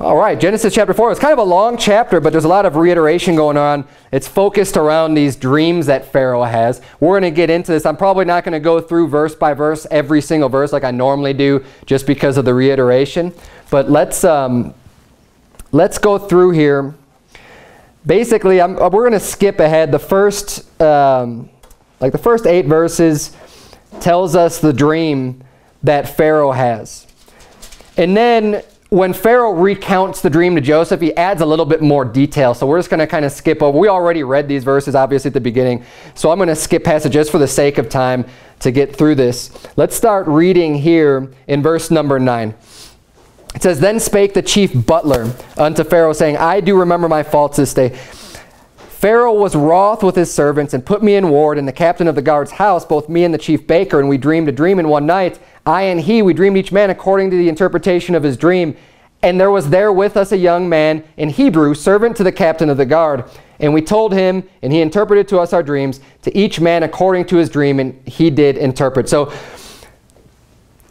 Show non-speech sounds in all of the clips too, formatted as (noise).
All right, Genesis chapter 4. It's kind of a long chapter, but there's a lot of reiteration going on. It's focused around these dreams that Pharaoh has. We're going to get into this. I'm probably not going to go through verse by verse, every single verse like I normally do, just because of the reiteration. But let's, um, let's go through here. Basically, I'm, we're going to skip ahead. The first, um, like the first eight verses tells us the dream that Pharaoh has. And then when Pharaoh recounts the dream to Joseph, he adds a little bit more detail. So we're just going to kind of skip over. We already read these verses, obviously, at the beginning. So I'm going to skip past it just for the sake of time to get through this. Let's start reading here in verse number 9. It says, Then spake the chief butler unto Pharaoh, saying, I do remember my faults this day. Pharaoh was wroth with his servants and put me in ward in the captain of the guard's house, both me and the chief baker, and we dreamed a dream in one night. I and he, we dreamed each man according to the interpretation of his dream. And there was there with us a young man in Hebrew, servant to the captain of the guard. And we told him, and he interpreted to us our dreams, to each man according to his dream, and he did interpret. So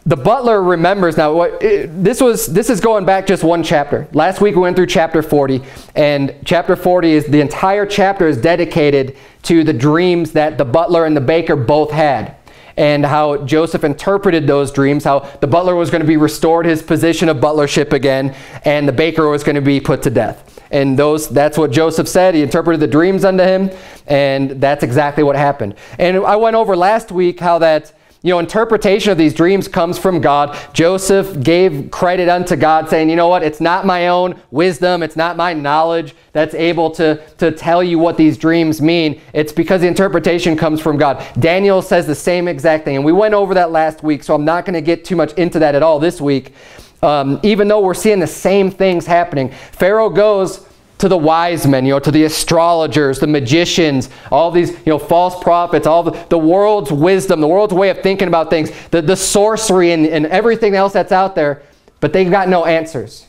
the butler remembers now what it, this was this is going back just one chapter last week we went through chapter 40 and chapter 40 is the entire chapter is dedicated to the dreams that the butler and the baker both had and how Joseph interpreted those dreams, how the butler was going to be restored his position of butlership again, and the baker was going to be put to death. And those that's what Joseph said. He interpreted the dreams unto him, and that's exactly what happened. And I went over last week how that you know, interpretation of these dreams comes from God. Joseph gave credit unto God saying, you know what, it's not my own wisdom, it's not my knowledge that's able to, to tell you what these dreams mean. It's because the interpretation comes from God. Daniel says the same exact thing. And we went over that last week, so I'm not going to get too much into that at all this week. Um, even though we're seeing the same things happening. Pharaoh goes to the wise men, you know, to the astrologers, the magicians, all these, you know, false prophets, all the, the world's wisdom, the world's way of thinking about things, the, the sorcery and, and everything else that's out there, but they've got no answers.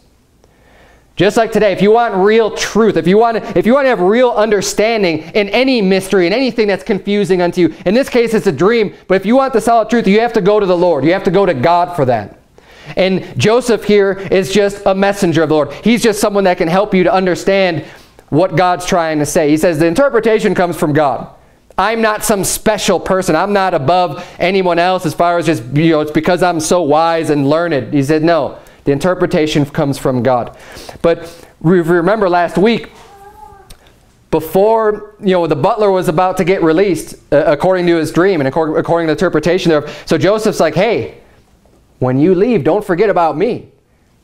Just like today, if you want real truth, if you want, if you want to have real understanding in any mystery, in anything that's confusing unto you, in this case it's a dream, but if you want the solid truth, you have to go to the Lord. You have to go to God for that. And Joseph here is just a messenger of the Lord. He's just someone that can help you to understand what God's trying to say. He says the interpretation comes from God. I'm not some special person. I'm not above anyone else as far as just, you know, it's because I'm so wise and learned. He said, no, the interpretation comes from God. But remember last week, before you know the butler was about to get released uh, according to his dream and according, according to the interpretation there so joseph's like hey when you leave, don't forget about me.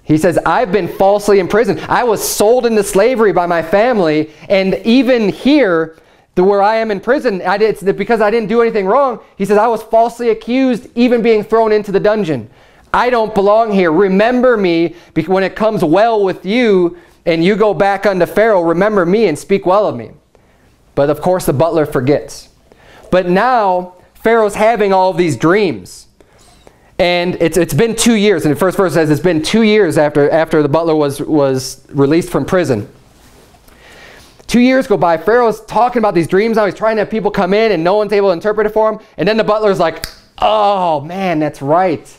He says, I've been falsely imprisoned. I was sold into slavery by my family. And even here, the, where I am in prison, I did, it's because I didn't do anything wrong. He says, I was falsely accused, even being thrown into the dungeon. I don't belong here. Remember me when it comes well with you and you go back unto Pharaoh. Remember me and speak well of me. But of course, the butler forgets. But now, Pharaoh's having all of these dreams. And it's, it's been two years. And the first verse says it's been two years after, after the butler was, was released from prison. Two years go by. Pharaoh's talking about these dreams now. He's trying to have people come in and no one's able to interpret it for him. And then the butler's like, oh, man, that's right.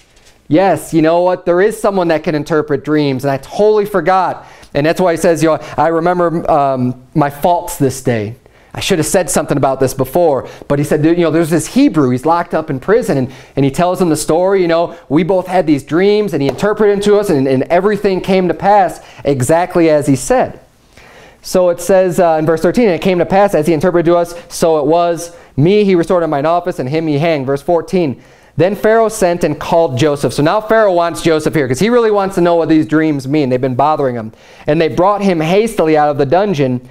Yes, you know what? There is someone that can interpret dreams. And I totally forgot. And that's why he says, you know, I remember um, my faults this day. I should have said something about this before, but he said, you know, there's this Hebrew, he's locked up in prison, and, and he tells him the story, you know, we both had these dreams, and he interpreted them to us, and, and everything came to pass exactly as he said. So it says uh, in verse 13, and it came to pass as he interpreted to us, so it was. Me he restored in mine office, and him he hanged. Verse 14, then Pharaoh sent and called Joseph. So now Pharaoh wants Joseph here because he really wants to know what these dreams mean. They've been bothering him. And they brought him hastily out of the dungeon,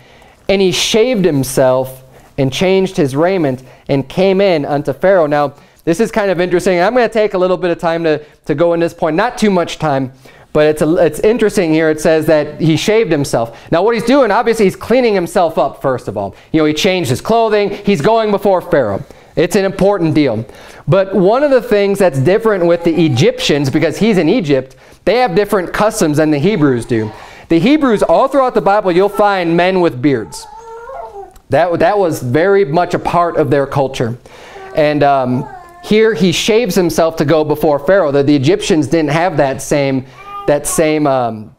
and he shaved himself and changed his raiment and came in unto Pharaoh. Now, this is kind of interesting. I'm going to take a little bit of time to, to go in this point. Not too much time, but it's, a, it's interesting here. It says that he shaved himself. Now, what he's doing, obviously, he's cleaning himself up, first of all. You know, he changed his clothing. He's going before Pharaoh. It's an important deal. But one of the things that's different with the Egyptians, because he's in Egypt, they have different customs than the Hebrews do. The Hebrews, all throughout the Bible, you'll find men with beards. That, that was very much a part of their culture. And um, here he shaves himself to go before Pharaoh. The, the Egyptians didn't have that same, that same um,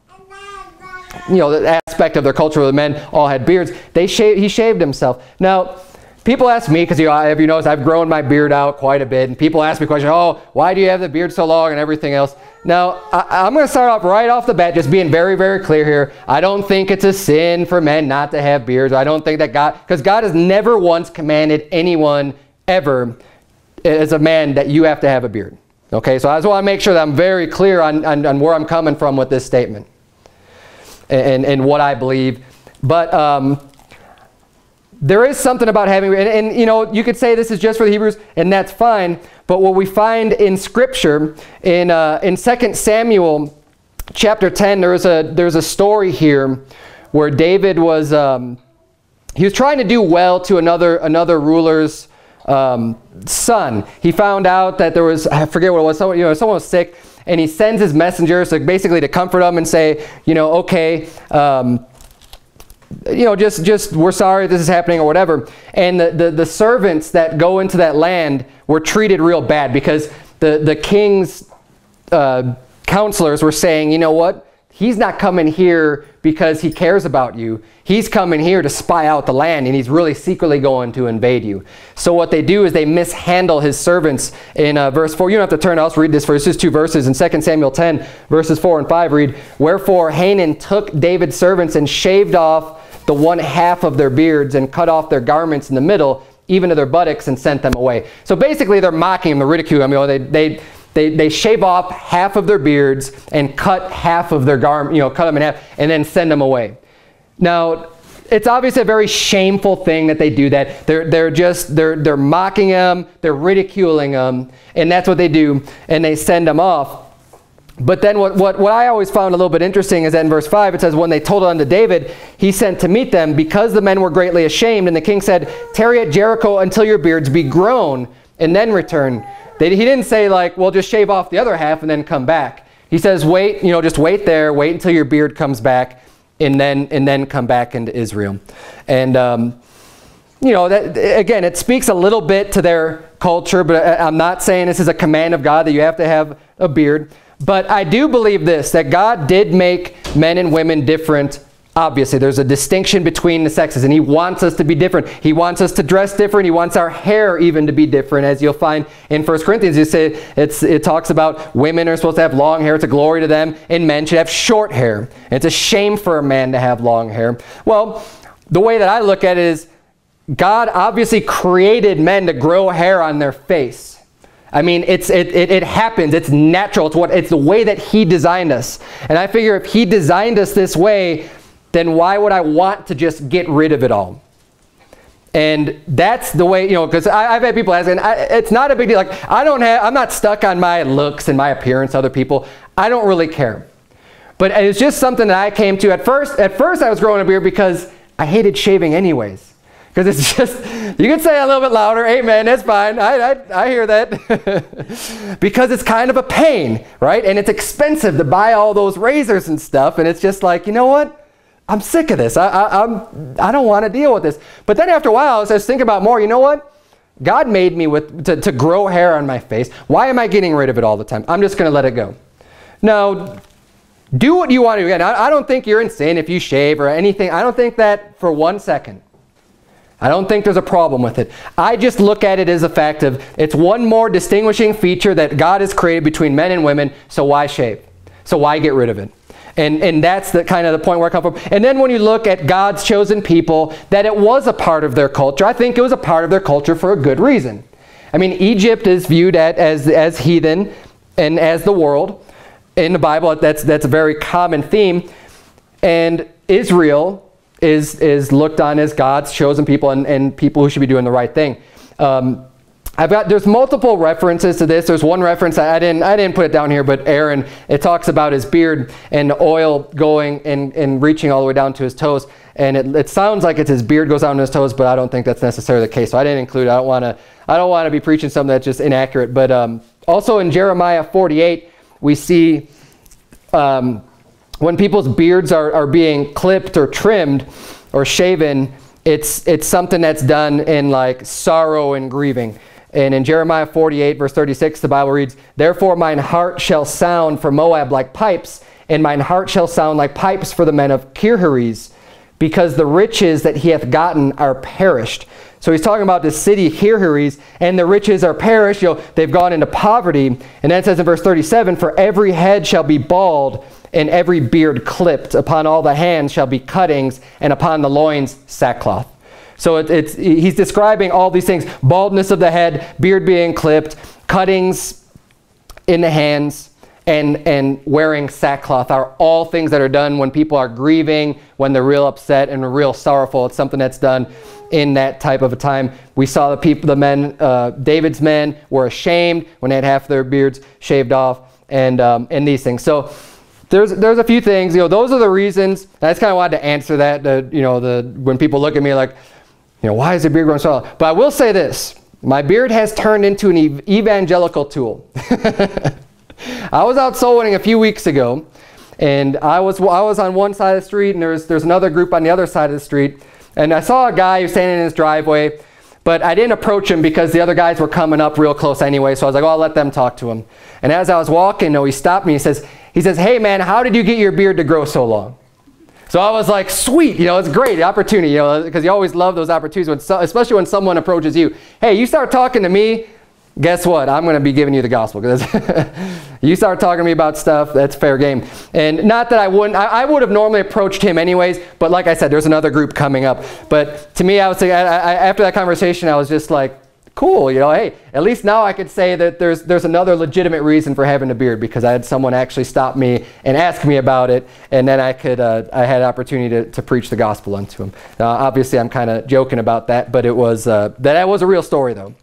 you know, aspect of their culture where the men all had beards. They shaved, he shaved himself. Now, people ask me, because you know, if you notice, I've grown my beard out quite a bit, and people ask me questions, oh, why do you have the beard so long and everything else? Now, I, am going to start off right off the bat, just being very, very clear here. I don't think it's a sin for men not to have beards. I don't think that God, because God has never once commanded anyone ever as a man that you have to have a beard. Okay, so I just want to make sure that I'm very clear on, on, on where I'm coming from with this statement and, and what I believe. But um, there is something about having, and, and, you know, you could say this is just for the Hebrews, and that's fine. But what we find in Scripture, in, uh, in 2 Samuel chapter 10, there's a, there's a story here where David was, um, he was trying to do well to another, another ruler's um, son. He found out that there was, I forget what it was, someone, you know, someone was sick, and he sends his messengers so basically to comfort them and say, you know, okay, um, you know, just, just we're sorry this is happening or whatever. And the, the, the servants that go into that land were treated real bad because the, the king's uh, counselors were saying, you know what, he's not coming here because he cares about you. He's coming here to spy out the land and he's really secretly going to invade you. So what they do is they mishandle his servants in uh, verse 4. You don't have to turn, I'll read this verse, just two verses. In 2 Samuel 10, verses 4 and 5 read, Wherefore Hanan took David's servants and shaved off the one half of their beards and cut off their garments in the middle, even to their buttocks, and sent them away. So basically, they're mocking them, they're ridiculing them. You know, they, they, they, they shave off half of their beards and cut half of their garment, you know, cut them in half, and then send them away. Now, it's obviously a very shameful thing that they do that. They're, they're just, they're, they're mocking them, they're ridiculing them, and that's what they do, and they send them off. But then what, what, what I always found a little bit interesting is that in verse 5 it says, When they told it unto David, he sent to meet them because the men were greatly ashamed. And the king said, Tarry at Jericho until your beards be grown, and then return. They, he didn't say like, well, just shave off the other half and then come back. He says, wait, you know, just wait there, wait until your beard comes back, and then, and then come back into Israel. And, um, you know, that, again, it speaks a little bit to their culture, but I'm not saying this is a command of God that you have to have a beard. But I do believe this, that God did make men and women different Obviously, there's a distinction between the sexes, and he wants us to be different. He wants us to dress different. He wants our hair even to be different, as you'll find in 1 Corinthians. You say it talks about women are supposed to have long hair. It's a glory to them, and men should have short hair. It's a shame for a man to have long hair. Well, the way that I look at it is God obviously created men to grow hair on their face. I mean, it's, it, it, it, happens. It's natural. It's, what, it's the way that he designed us. And I figure if he designed us this way, then why would I want to just get rid of it all? And that's the way, you know, because I've had people ask asking, it's not a big deal. Like, I don't have, I'm not stuck on my looks and my appearance, other people. I don't really care. But it's just something that I came to at first. At first, I was growing a beard because I hated shaving anyways. Because it's just, you can say a little bit louder, amen, that's fine, I, I, I hear that. (laughs) because it's kind of a pain, right? And it's expensive to buy all those razors and stuff, and it's just like, you know what? I'm sick of this. I, I, I'm, I don't want to deal with this. But then after a while, I was thinking about more, you know what? God made me with, to, to grow hair on my face. Why am I getting rid of it all the time? I'm just going to let it go. Now, do what you want to do. Again, I, I don't think you're insane if you shave or anything. I don't think that for one second. I don't think there's a problem with it. I just look at it as a fact of it's one more distinguishing feature that God has created between men and women, so why shave? So why get rid of it? And, and that's the kind of the point where I come from. And then when you look at God's chosen people, that it was a part of their culture, I think it was a part of their culture for a good reason. I mean, Egypt is viewed at, as, as heathen and as the world. In the Bible, that's, that's a very common theme. And Israel is, is looked on as God's chosen people and, and people who should be doing the right thing. Um, I've got, there's multiple references to this. There's one reference, I didn't, I didn't put it down here, but Aaron, it talks about his beard and oil going and, and reaching all the way down to his toes. And it, it sounds like it's his beard goes down to his toes, but I don't think that's necessarily the case. So I didn't include it. I don't want to, I don't want to be preaching something that's just inaccurate. But um, also in Jeremiah 48, we see um, when people's beards are, are being clipped or trimmed or shaven, it's, it's something that's done in like sorrow and grieving. And in Jeremiah 48, verse 36, the Bible reads, Therefore mine heart shall sound for Moab like pipes, and mine heart shall sound like pipes for the men of Kirheres, because the riches that he hath gotten are perished. So he's talking about the city Kirheres, and the riches are perished. You know, they've gone into poverty. And then it says in verse 37, For every head shall be bald, and every beard clipped. Upon all the hands shall be cuttings, and upon the loins sackcloth. So it, it's, he's describing all these things. Baldness of the head, beard being clipped, cuttings in the hands, and, and wearing sackcloth are all things that are done when people are grieving, when they're real upset and real sorrowful. It's something that's done in that type of a time. We saw the people, the men, uh, David's men were ashamed when they had half their beards shaved off and, um, and these things. So there's, there's a few things, you know, those are the reasons. That's kind of why I had to answer that, the, you know, the, when people look at me like, you know, why is your beard growing so long? But I will say this, my beard has turned into an ev evangelical tool. (laughs) I was out soul winning a few weeks ago, and I was, I was on one side of the street, and there's, there's another group on the other side of the street, and I saw a guy who was standing in his driveway, but I didn't approach him because the other guys were coming up real close anyway, so I was like, I'll let them talk to him. And as I was walking, no, he stopped me, he says, he says, hey man, how did you get your beard to grow so long? So I was like, sweet, you know, it's great opportunity, you know, because you always love those opportunities, when so, especially when someone approaches you. Hey, you start talking to me, guess what? I'm going to be giving you the gospel (laughs) because you start talking to me about stuff, that's fair game. And not that I wouldn't, I, I, would have normally approached him anyways, but like I said, there's another group coming up. But to me, I was I, I, after that conversation, I was just like, cool, you know, hey, at least now I could say that there's, there's another legitimate reason for having a beard because I had someone actually stop me and ask me about it, and then I could, uh, I had an opportunity to, to preach the gospel unto him. Uh, obviously, I'm kind of joking about that, but it was, uh, that was a real story though.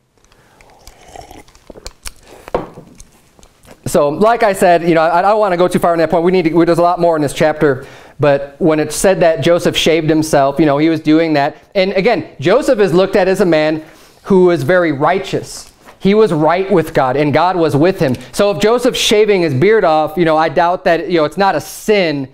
So, like I said, you know, I, I don't want to go too far on that point. We need to, there's a lot more in this chapter. But when it said that Joseph shaved himself, you know, he was doing that. And again, Joseph is looked at as a man who was very righteous. He was right with God, and God was with him. So if Joseph's shaving his beard off, you know, I doubt that, you know, it's not a sin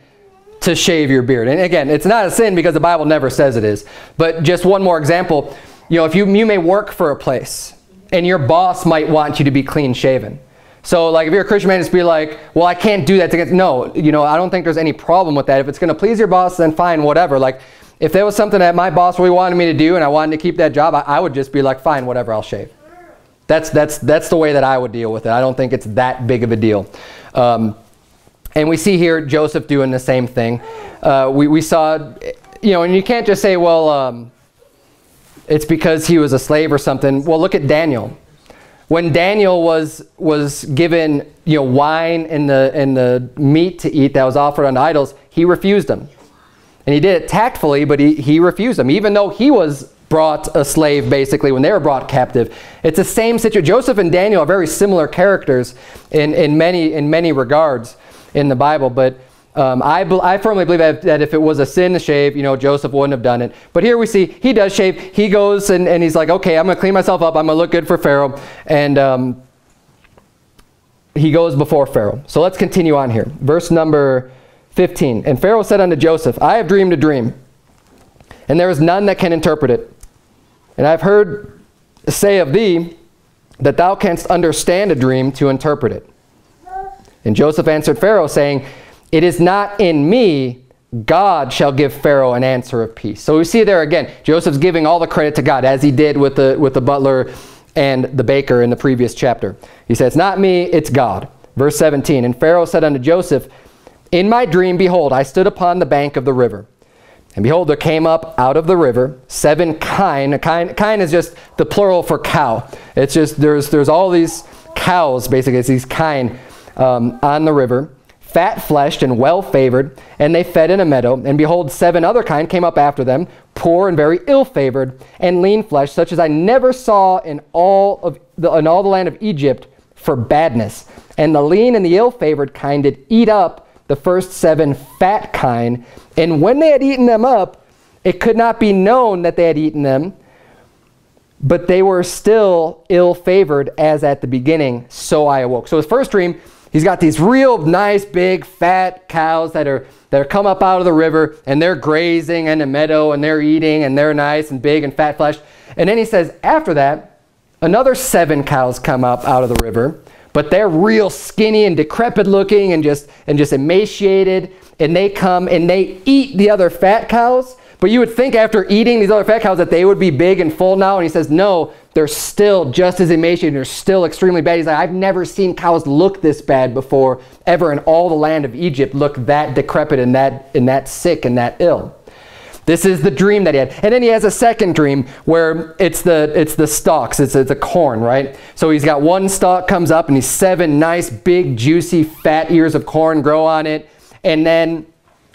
to shave your beard. And again, it's not a sin because the Bible never says it is. But just one more example, you know, if you, you may work for a place, and your boss might want you to be clean shaven. So like if you're a Christian man, just be like, well, I can't do that. Get, no, you know, I don't think there's any problem with that. If it's going to please your boss, then fine, whatever. Like if there was something that my boss really wanted me to do and I wanted to keep that job, I, I would just be like, fine, whatever, I'll shave. That's, that's, that's the way that I would deal with it. I don't think it's that big of a deal. Um, and we see here Joseph doing the same thing. Uh, we, we saw, you know, and you can't just say, well, um, it's because he was a slave or something. Well, look at Daniel when Daniel was, was given you know, wine and the, and the meat to eat that was offered on idols, he refused them. And he did it tactfully, but he, he refused them, even though he was brought a slave, basically, when they were brought captive. It's the same situation. Joseph and Daniel are very similar characters in, in, many, in many regards in the Bible, but um, I, I firmly believe that, that, if it was a sin to shave, you know, Joseph wouldn't have done it. But here we see he does shave. He goes and, and he's like, okay, I'm going to clean myself up. I'm going to look good for Pharaoh. And um, he goes before Pharaoh. So let's continue on here. Verse number 15. And Pharaoh said unto Joseph, I have dreamed a dream, and there is none that can interpret it. And I have heard say of thee that thou canst understand a dream to interpret it. And Joseph answered Pharaoh, saying, it is not in me, God shall give Pharaoh an answer of peace. So we see there again, Joseph's giving all the credit to God, as he did with the, with the butler and the baker in the previous chapter. He says, not me, it's God. Verse 17, And Pharaoh said unto Joseph, In my dream, behold, I stood upon the bank of the river. And behold, there came up out of the river seven kine. Kine, kine is just the plural for cow. It's just, there's, there's all these cows, basically. It's these kine um, on the river fat-fleshed and well-favored, and they fed in a meadow. And behold, seven other kine came up after them, poor and very ill-favored, and lean-fleshed, such as I never saw in all, of the, in all the land of Egypt for badness. And the lean and the ill-favored kine did eat up the first seven fat kine. And when they had eaten them up, it could not be known that they had eaten them, but they were still ill-favored as at the beginning. So I awoke. So his first dream He's got these real nice, big, fat cows that are that are come up out of the river and they're grazing in a meadow and they're eating and they're nice and big and fat fleshed. And then he says, after that, another seven cows come up out of the river, but they're real skinny and decrepit looking and just, and just emaciated. And they come and they eat the other fat cows. But you would think after eating these other fat cows that they would be big and full now. And he says, no, they're still just as emaciated. They're still extremely bad. He's like, I've never seen cows look this bad before, ever in all the land of Egypt look that decrepit and that, and that sick and that ill. This is the dream that he had. And then he has a second dream where it's the, it's the stalks. It's, it's a corn, right? So he's got one stalk comes up and he's seven nice, big, juicy, fat ears of corn grow on it. And then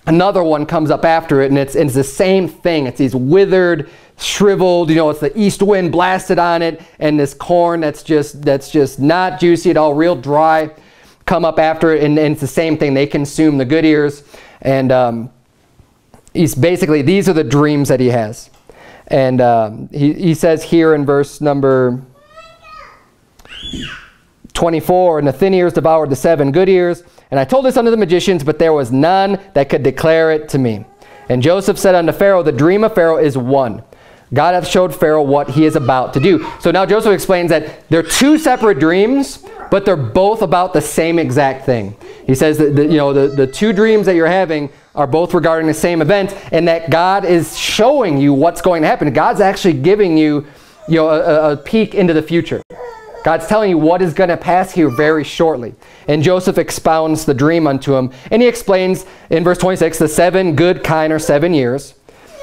another one comes up after it and it's, it's the same thing. It's these withered, shriveled, you know, it's the east wind blasted on it and this corn that's just, that's just not juicy at all, real dry, come up after it and, and it's the same thing. They consume the good ears and um, he's basically, these are the dreams that he has. And um, he, he says here in verse number 24, and the thin ears devoured the seven good ears. And I told this unto the magicians, but there was none that could declare it to me. And Joseph said unto Pharaoh, The dream of Pharaoh is one. God hath showed Pharaoh what he is about to do. So now Joseph explains that they're two separate dreams, but they're both about the same exact thing. He says that you know the, the two dreams that you're having are both regarding the same event and that God is showing you what's going to happen. God's actually giving you, you know, a, a peek into the future. God's telling you what is going to pass here very shortly. And Joseph expounds the dream unto him. And he explains in verse 26, the seven good kine are seven years.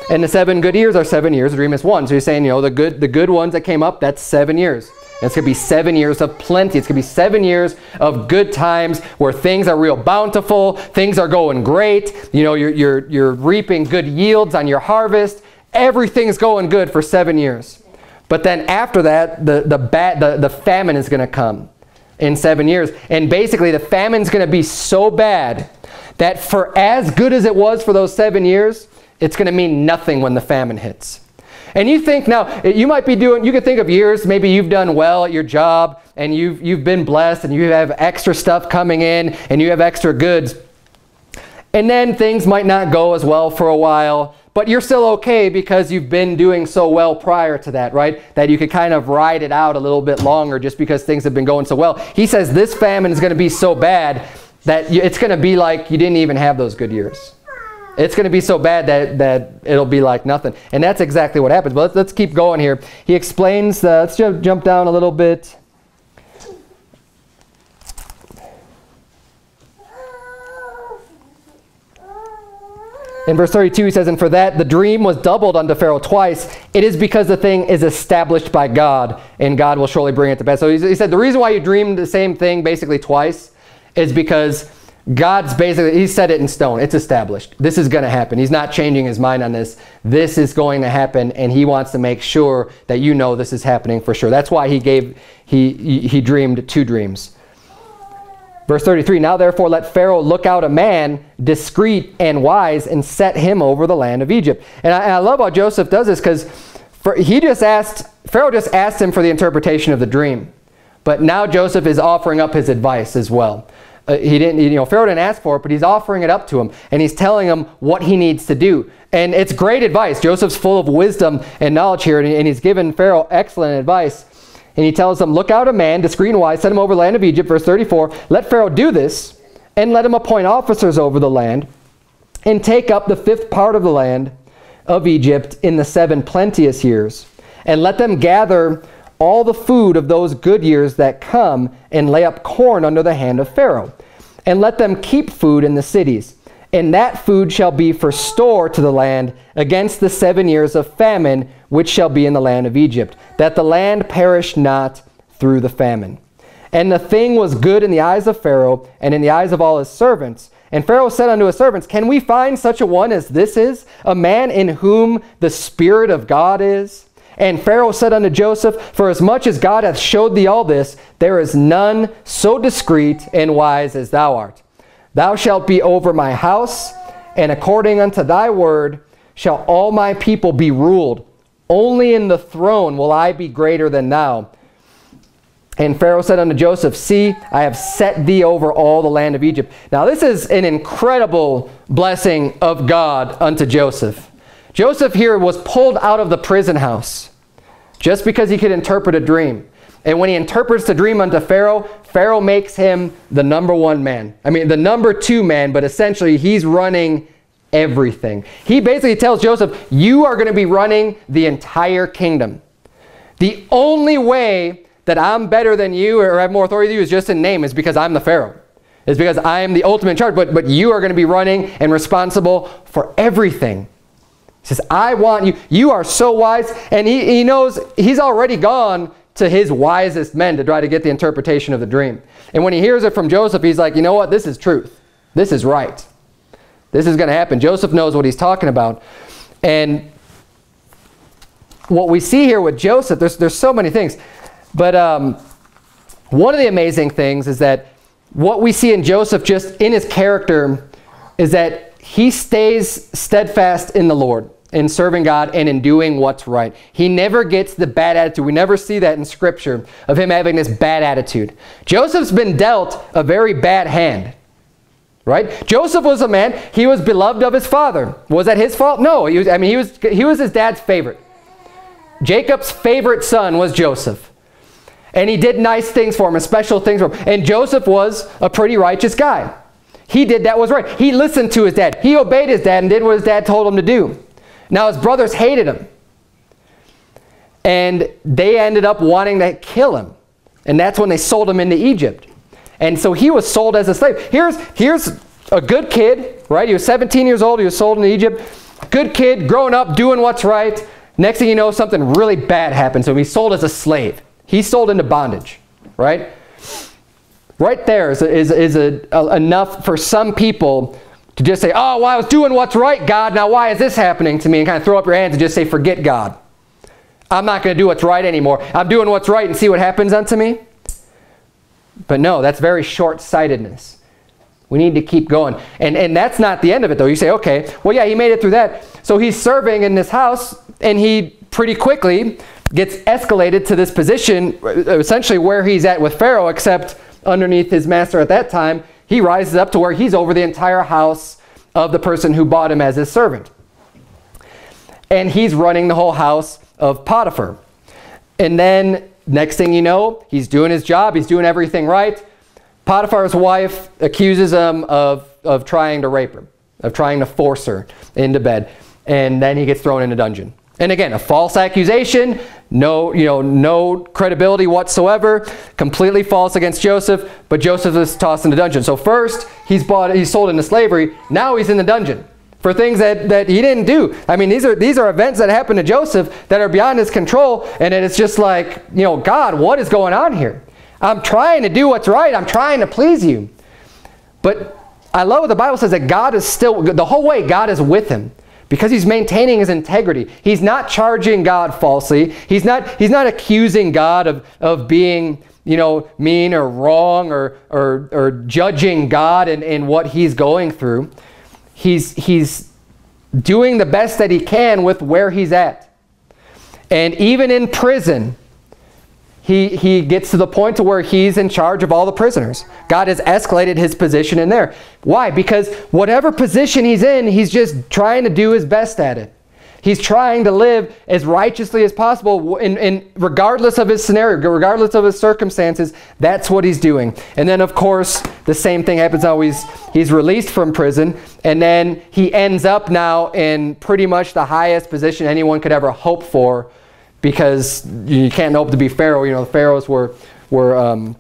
And the seven good years are seven years. The dream is one. So he's saying, you know, the good, the good ones that came up, that's seven years. It's going to be seven years of plenty. It's going to be seven years of good times where things are real bountiful. Things are going great. You know, you're, you're, you're reaping good yields on your harvest. Everything's going good for seven years. But then after that, the, the, bat, the, the famine is going to come in seven years. And basically, the famine is going to be so bad that for as good as it was for those seven years, it's going to mean nothing when the famine hits. And you think now, you might be doing, you could think of years, maybe you've done well at your job and you've, you've been blessed and you have extra stuff coming in and you have extra goods. And then things might not go as well for a while, but you're still okay because you've been doing so well prior to that, right? That you could kind of ride it out a little bit longer just because things have been going so well. He says this famine is going to be so bad that it's going to be like you didn't even have those good years. It's going to be so bad that, that it'll be like nothing. And that's exactly what happens. But let's, let's keep going here. He explains, uh, let's jump, jump down a little bit. In verse 32, he says, And for that the dream was doubled unto Pharaoh twice. It is because the thing is established by God, and God will surely bring it to pass. So he said, the reason why you dreamed the same thing basically twice is because God's basically, he set it in stone. It's established. This is going to happen. He's not changing his mind on this. This is going to happen, and he wants to make sure that you know this is happening for sure. That's why he gave, he, he, dreamed two dreams. Verse 33, Now therefore let Pharaoh look out a man discreet and wise and set him over the land of Egypt. And I, and I love how Joseph does this because he just asked, Pharaoh just asked him for the interpretation of the dream. But now Joseph is offering up his advice as well uh, he didn't, you know, Pharaoh didn't ask for it, but he's offering it up to him. And he's telling him what he needs to do. And it's great advice. Joseph's full of wisdom and knowledge here, and he's given Pharaoh excellent advice. And he tells him, Look out a man, discreet and wise, send him over the land of Egypt. Verse 34, Let Pharaoh do this, and let him appoint officers over the land, and take up the fifth part of the land of Egypt in the seven plenteous years. And let them gather all the food of those good years that come, and lay up corn under the hand of Pharaoh. And let them keep food in the cities. And that food shall be for store to the land against the seven years of famine which shall be in the land of Egypt, that the land perish not through the famine. And the thing was good in the eyes of Pharaoh and in the eyes of all his servants. And Pharaoh said unto his servants, Can we find such a one as this is, a man in whom the Spirit of God is? And Pharaoh said unto Joseph, For as much as God hath showed thee all this, there is none so discreet and wise as thou art. Thou shalt be over my house, and according unto thy word shall all my people be ruled. Only in the throne will I be greater than thou. And Pharaoh said unto Joseph, See, I have set thee over all the land of Egypt. Now this is an incredible blessing of God unto Joseph. Joseph here was pulled out of the prison house just because he could interpret a dream. And when he interprets the dream unto Pharaoh, Pharaoh makes him the number one man. I mean, the number two man, but essentially he's running everything. He basically tells Joseph, you are going to be running the entire kingdom. The only way that I'm better than you or have more authority than you is just in name is because I'm the Pharaoh. It's because I am the ultimate charge, but, but you are going to be running and responsible for everything. Says, I want you. You are so wise. And he, he knows he's already gone to his wisest men to try to get the interpretation of the dream. And when he hears it from Joseph, he's like, you know what? This is truth. This is right. This is going to happen. Joseph knows what he's talking about. And what we see here with Joseph, there's, there's so many things. But um, one of the amazing things is that what we see in Joseph just in his character is that he stays steadfast in the Lord in serving God and in doing what's right. He never gets the bad attitude. We never see that in Scripture of him having this bad attitude. Joseph's been dealt a very bad hand. Right? Joseph was a man, he was beloved of his father. Was that his fault? No. He was, I mean, he was, he was his dad's favorite. Jacob's favorite son was Joseph. And he did nice things for him and special things for him. And Joseph was a pretty righteous guy. He did that was right. He listened to his dad. He obeyed his dad and did what his dad told him to do. Now his brothers hated him. And they ended up wanting to kill him. And that's when they sold him into Egypt. And so he was sold as a slave. Here's, here's a good kid, right? He was 17 years old. He was sold into Egypt. Good kid, growing up, doing what's right. Next thing you know, something really bad happened So. He's sold as a slave. He's sold into bondage, right? Right there is, is, is a, a, enough for some people to just say, oh, well, I was doing what's right, God. Now why is this happening to me? And kind of throw up your hands and just say, forget God. I'm not going to do what's right anymore. I'm doing what's right and see what happens unto me. But no, that's very short-sightedness. We need to keep going. And, and that's not the end of it, though. You say, okay, well, yeah, he made it through that. So he's serving in this house, and he pretty quickly gets escalated to this position, essentially where he's at with Pharaoh, except underneath his master at that time, he rises up to where he's over the entire house of the person who bought him as his servant. And he's running the whole house of Potiphar. And then next thing you know, he's doing his job. He's doing everything right. Potiphar's wife accuses him of, of trying to rape her, of trying to force her into bed. And then he gets thrown in a dungeon. And again, a false accusation, no, you know, no credibility whatsoever, completely false against Joseph, but Joseph is tossed in the dungeon. So first, he's bought, he's sold into slavery. Now he's in the dungeon for things that, that he didn't do. I mean, these are, these are events that happen to Joseph that are beyond his control, and it's just like, you know, God, what is going on here? I'm trying to do what's right. I'm trying to please you. But I love what the Bible says that God is still, the whole way, God is with him because he's maintaining his integrity. He's not charging God falsely. He's not, he's not accusing God of, of being you know, mean or wrong or, or, or judging God in, in what he's going through. He's, he's doing the best that he can with where he's at. And even in prison, he, he gets to the point to where he's in charge of all the prisoners. God has escalated his position in there. Why? Because whatever position he's in, he's just trying to do his best at it. He's trying to live as righteously as possible in, in, regardless of his scenario, regardless of his circumstances. That's what he's doing. And then, of course, the same thing happens now. He's, he's released from prison, and then he ends up now in pretty much the highest position anyone could ever hope for because you can't hope to be Pharaoh. You know, the Pharaohs were, were um,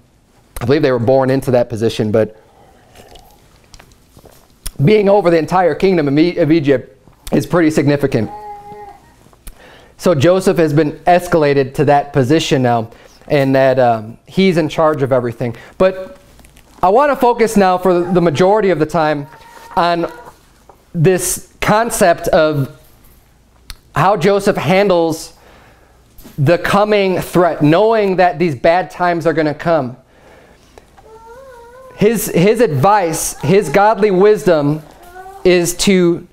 I believe they were born into that position, but being over the entire kingdom of Egypt is pretty significant. So Joseph has been escalated to that position now, and that um, he's in charge of everything. But I want to focus now for the majority of the time on this concept of how Joseph handles the coming threat, knowing that these bad times are going to come. His, his advice, his godly wisdom is to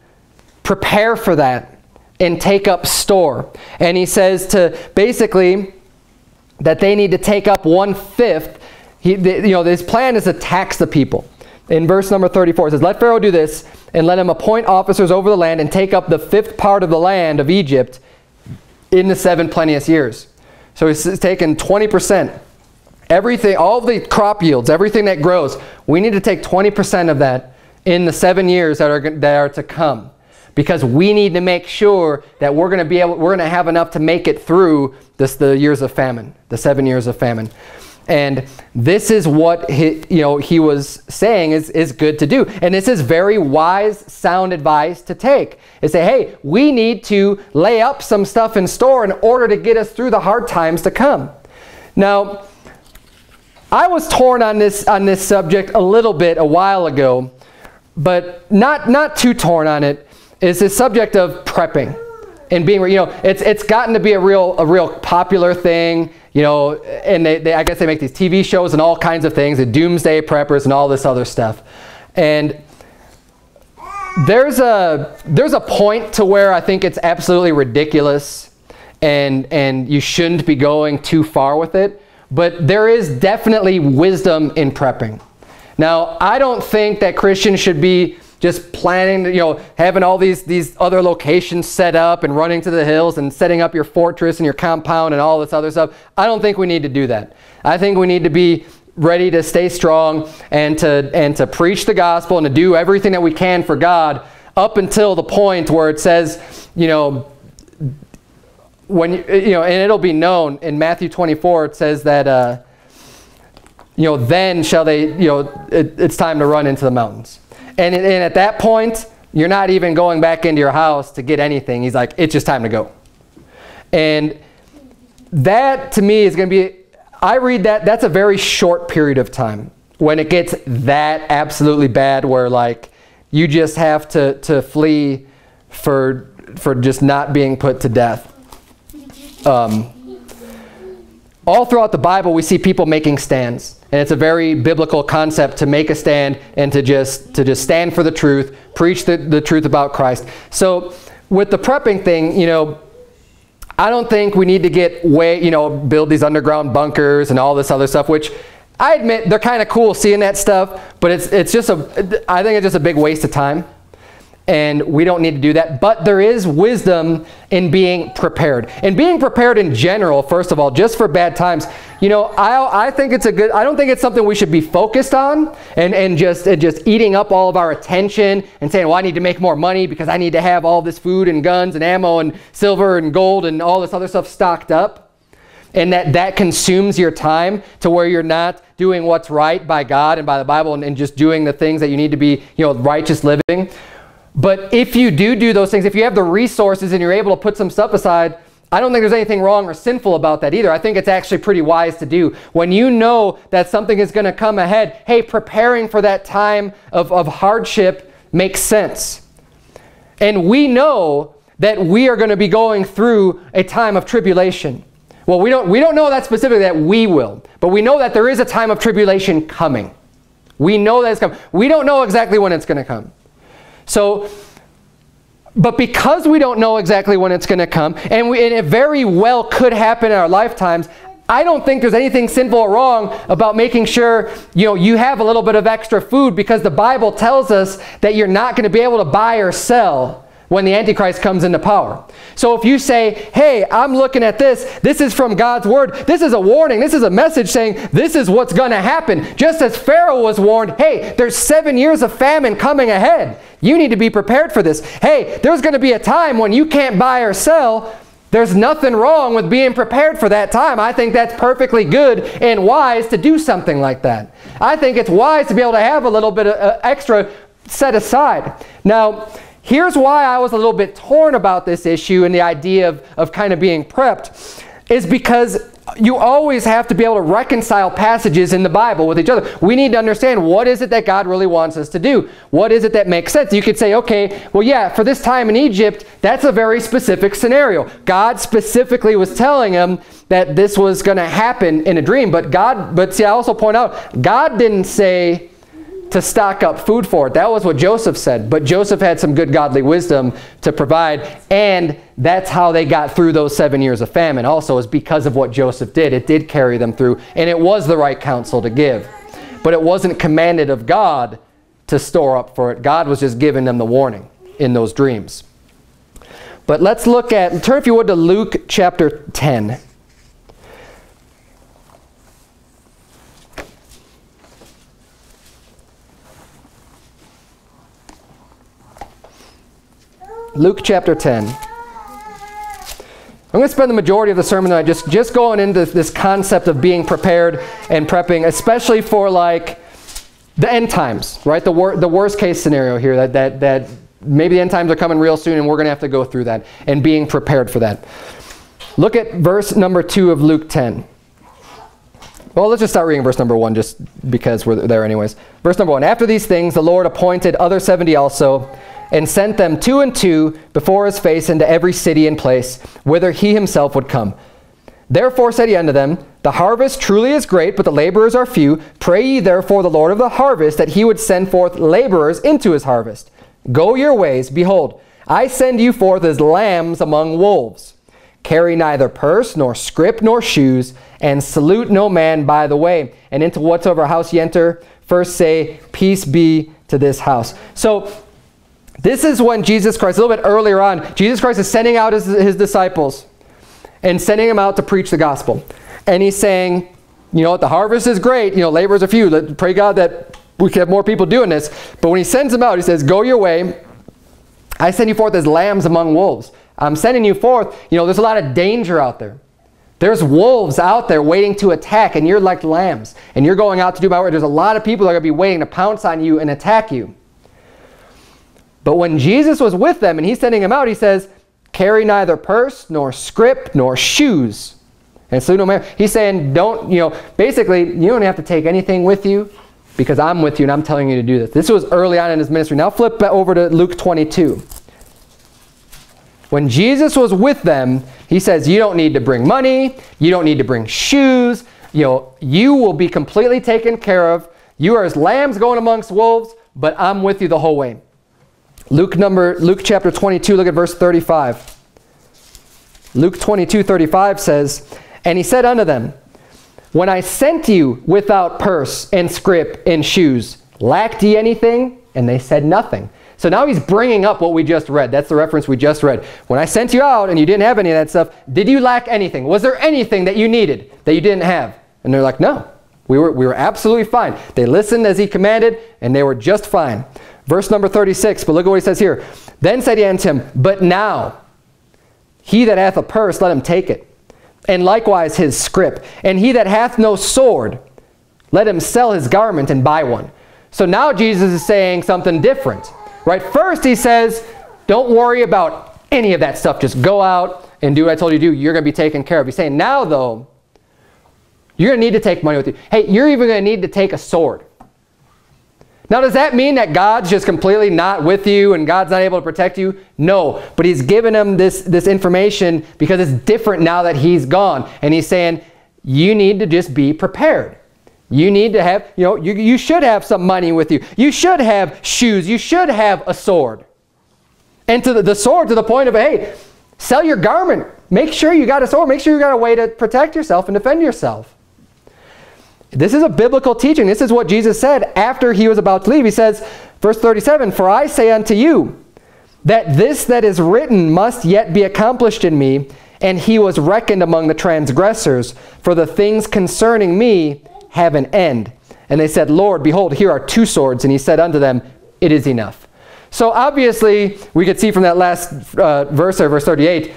prepare for that and take up store. And he says to basically that they need to take up one-fifth. you know, his plan is to tax the people. In verse number 34, it says, Let Pharaoh do this, and let him appoint officers over the land and take up the fifth part of the land of Egypt in the seven plenteous years. So he's taken 20% Everything, all the crop yields, everything that grows, we need to take 20% of that in the seven years that are, that are to come. Because we need to make sure that we're going to be able, we're going to have enough to make it through this, the years of famine, the seven years of famine. And this is what he, you know, he was saying is, is good to do. And this is very wise, sound advice to take. Is say, hey, we need to lay up some stuff in store in order to get us through the hard times to come. Now, I was torn on this, on this subject a little bit a while ago, but not, not too torn on it, is the subject of prepping and being, you know, it's, it's gotten to be a real, a real popular thing you know, and they, they, I guess they make these TV shows and all kinds of things, the doomsday preppers and all this other stuff. And there's a, there's a point to where I think it's absolutely ridiculous and, and you shouldn't be going too far with it. But there is definitely wisdom in prepping. Now, I don't think that Christians should be just planning, you know, having all these, these other locations set up and running to the hills and setting up your fortress and your compound and all this other stuff. I don't think we need to do that. I think we need to be ready to stay strong and to, and to preach the gospel and to do everything that we can for God up until the point where it says, you know, when you, you know, and it'll be known in Matthew 24, it says that, uh, you know, then shall they, you know, it, it's time to run into the mountains. And, and at that point, you're not even going back into your house to get anything. He's like, it's just time to go. And that to me is going to be, I read that, that's a very short period of time when it gets that absolutely bad where like you just have to, to flee for, for just not being put to death. Um, all throughout the Bible, we see people making stands. And it's a very biblical concept to make a stand and to just, to just stand for the truth, preach the, the truth about Christ. So with the prepping thing, you know, I don't think we need to get way, you know, build these underground bunkers and all this other stuff, which I admit they're kind of cool seeing that stuff, but it's, it's just a, I think it's just a big waste of time and we don't need to do that. But there is wisdom in being prepared. And being prepared in general, first of all, just for bad times, you know, I, I think it's a good, I don't think it's something we should be focused on and, and, just, and just eating up all of our attention and saying, well, I need to make more money because I need to have all this food and guns and ammo and silver and gold and all this other stuff stocked up. And that, that consumes your time to where you're not doing what's right by God and by the Bible and, and just doing the things that you need to be, you know, righteous living. But if you do do those things, if you have the resources and you're able to put some stuff aside, I don't think there's anything wrong or sinful about that either. I think it's actually pretty wise to do. When you know that something is going to come ahead, hey, preparing for that time of, of hardship makes sense. And we know that we are going to be going through a time of tribulation. Well, we don't, we don't know that specifically that we will, but we know that there is a time of tribulation coming. We know that it's coming. We don't know exactly when it's going to come. So, but because we don't know exactly when it's going to come, and, we, and it very well could happen in our lifetimes, I don't think there's anything sinful or wrong about making sure you know you have a little bit of extra food because the Bible tells us that you're not going to be able to buy or sell when the Antichrist comes into power. So if you say, hey, I'm looking at this, this is from God's word, this is a warning, this is a message saying this is what's going to happen. Just as Pharaoh was warned, hey, there's seven years of famine coming ahead. You need to be prepared for this. Hey, there's going to be a time when you can't buy or sell. There's nothing wrong with being prepared for that time. I think that's perfectly good and wise to do something like that. I think it's wise to be able to have a little bit of uh, extra set aside. Now, Here's why I was a little bit torn about this issue and the idea of, of kind of being prepped is because you always have to be able to reconcile passages in the Bible with each other. We need to understand what is it that God really wants us to do? What is it that makes sense? You could say, okay, well, yeah, for this time in Egypt, that's a very specific scenario. God specifically was telling him that this was going to happen in a dream. But God, but see, I also point out, God didn't say, to stock up food for it. That was what Joseph said. But Joseph had some good godly wisdom to provide. And that's how they got through those seven years of famine also is because of what Joseph did. It did carry them through. And it was the right counsel to give. But it wasn't commanded of God to store up for it. God was just giving them the warning in those dreams. But let's look at, turn if you would to Luke chapter 10. Luke chapter 10. I'm going to spend the majority of the sermon tonight just, just going into this concept of being prepared and prepping, especially for like the end times, right? The, wor the worst case scenario here that, that, that maybe the end times are coming real soon and we're going to have to go through that and being prepared for that. Look at verse number 2 of Luke 10. Well, let's just start reading verse number 1 just because we're there anyways. Verse number 1. After these things, the Lord appointed other 70 also and sent them two and two before his face into every city and place, whither he himself would come. Therefore said he unto them, The harvest truly is great, but the laborers are few. Pray ye therefore the Lord of the harvest, that he would send forth laborers into his harvest. Go your ways, behold, I send you forth as lambs among wolves. Carry neither purse, nor scrip, nor shoes, and salute no man by the way. And into whatsoever house ye enter, first say, Peace be to this house. So this is when Jesus Christ, a little bit earlier on, Jesus Christ is sending out his, his disciples and sending them out to preach the gospel. And he's saying, you know what, the harvest is great, you know, laborers are few. Let, pray God that we can have more people doing this. But when he sends them out, he says, go your way. I send you forth as lambs among wolves. I'm sending you forth, you know, there's a lot of danger out there. There's wolves out there waiting to attack, and you're like lambs. And you're going out to do my work. There's a lot of people that are going to be waiting to pounce on you and attack you. But when Jesus was with them and he's sending them out, he says, carry neither purse, nor scrip, nor shoes. And so no matter, he's saying, don't, you know, basically, you don't have to take anything with you because I'm with you and I'm telling you to do this. This was early on in his ministry. Now flip over to Luke 22. When Jesus was with them, he says, you don't need to bring money. You don't need to bring shoes. You know, you will be completely taken care of. You are as lambs going amongst wolves, but I'm with you the whole way. Luke number Luke chapter 22, look at verse 35. Luke 22, 35 says, And he said unto them, When I sent you without purse and scrip and shoes, lacked ye anything? And they said nothing. So now he's bringing up what we just read. That's the reference we just read. When I sent you out and you didn't have any of that stuff, did you lack anything? Was there anything that you needed that you didn't have? And they're like, no. We were, we were absolutely fine. They listened as he commanded, and they were just fine. Verse number 36, but look at what he says here. Then said he unto him, But now, he that hath a purse, let him take it, and likewise his scrip. And he that hath no sword, let him sell his garment and buy one. So now Jesus is saying something different. Right? First he says, don't worry about any of that stuff. Just go out and do what I told you to do. You're going to be taken care of. He's saying, now though, you're going to need to take money with you. Hey, you're even going to need to take a sword. Now, does that mean that God's just completely not with you and God's not able to protect you? No, but he's given them this, this information because it's different now that he's gone. And he's saying, you need to just be prepared. You need to have, you know, you, you should have some money with you. You should have shoes. You should have a sword. And to the, the sword to the point of, hey, sell your garment. Make sure you got a sword. Make sure you got a way to protect yourself and defend yourself. This is a biblical teaching. This is what Jesus said after he was about to leave. He says, verse 37, For I say unto you, that this that is written must yet be accomplished in me, and he was reckoned among the transgressors, for the things concerning me have an end. And they said, Lord, behold, here are two swords. And he said unto them, It is enough. So obviously, we could see from that last uh, verse, or verse 38,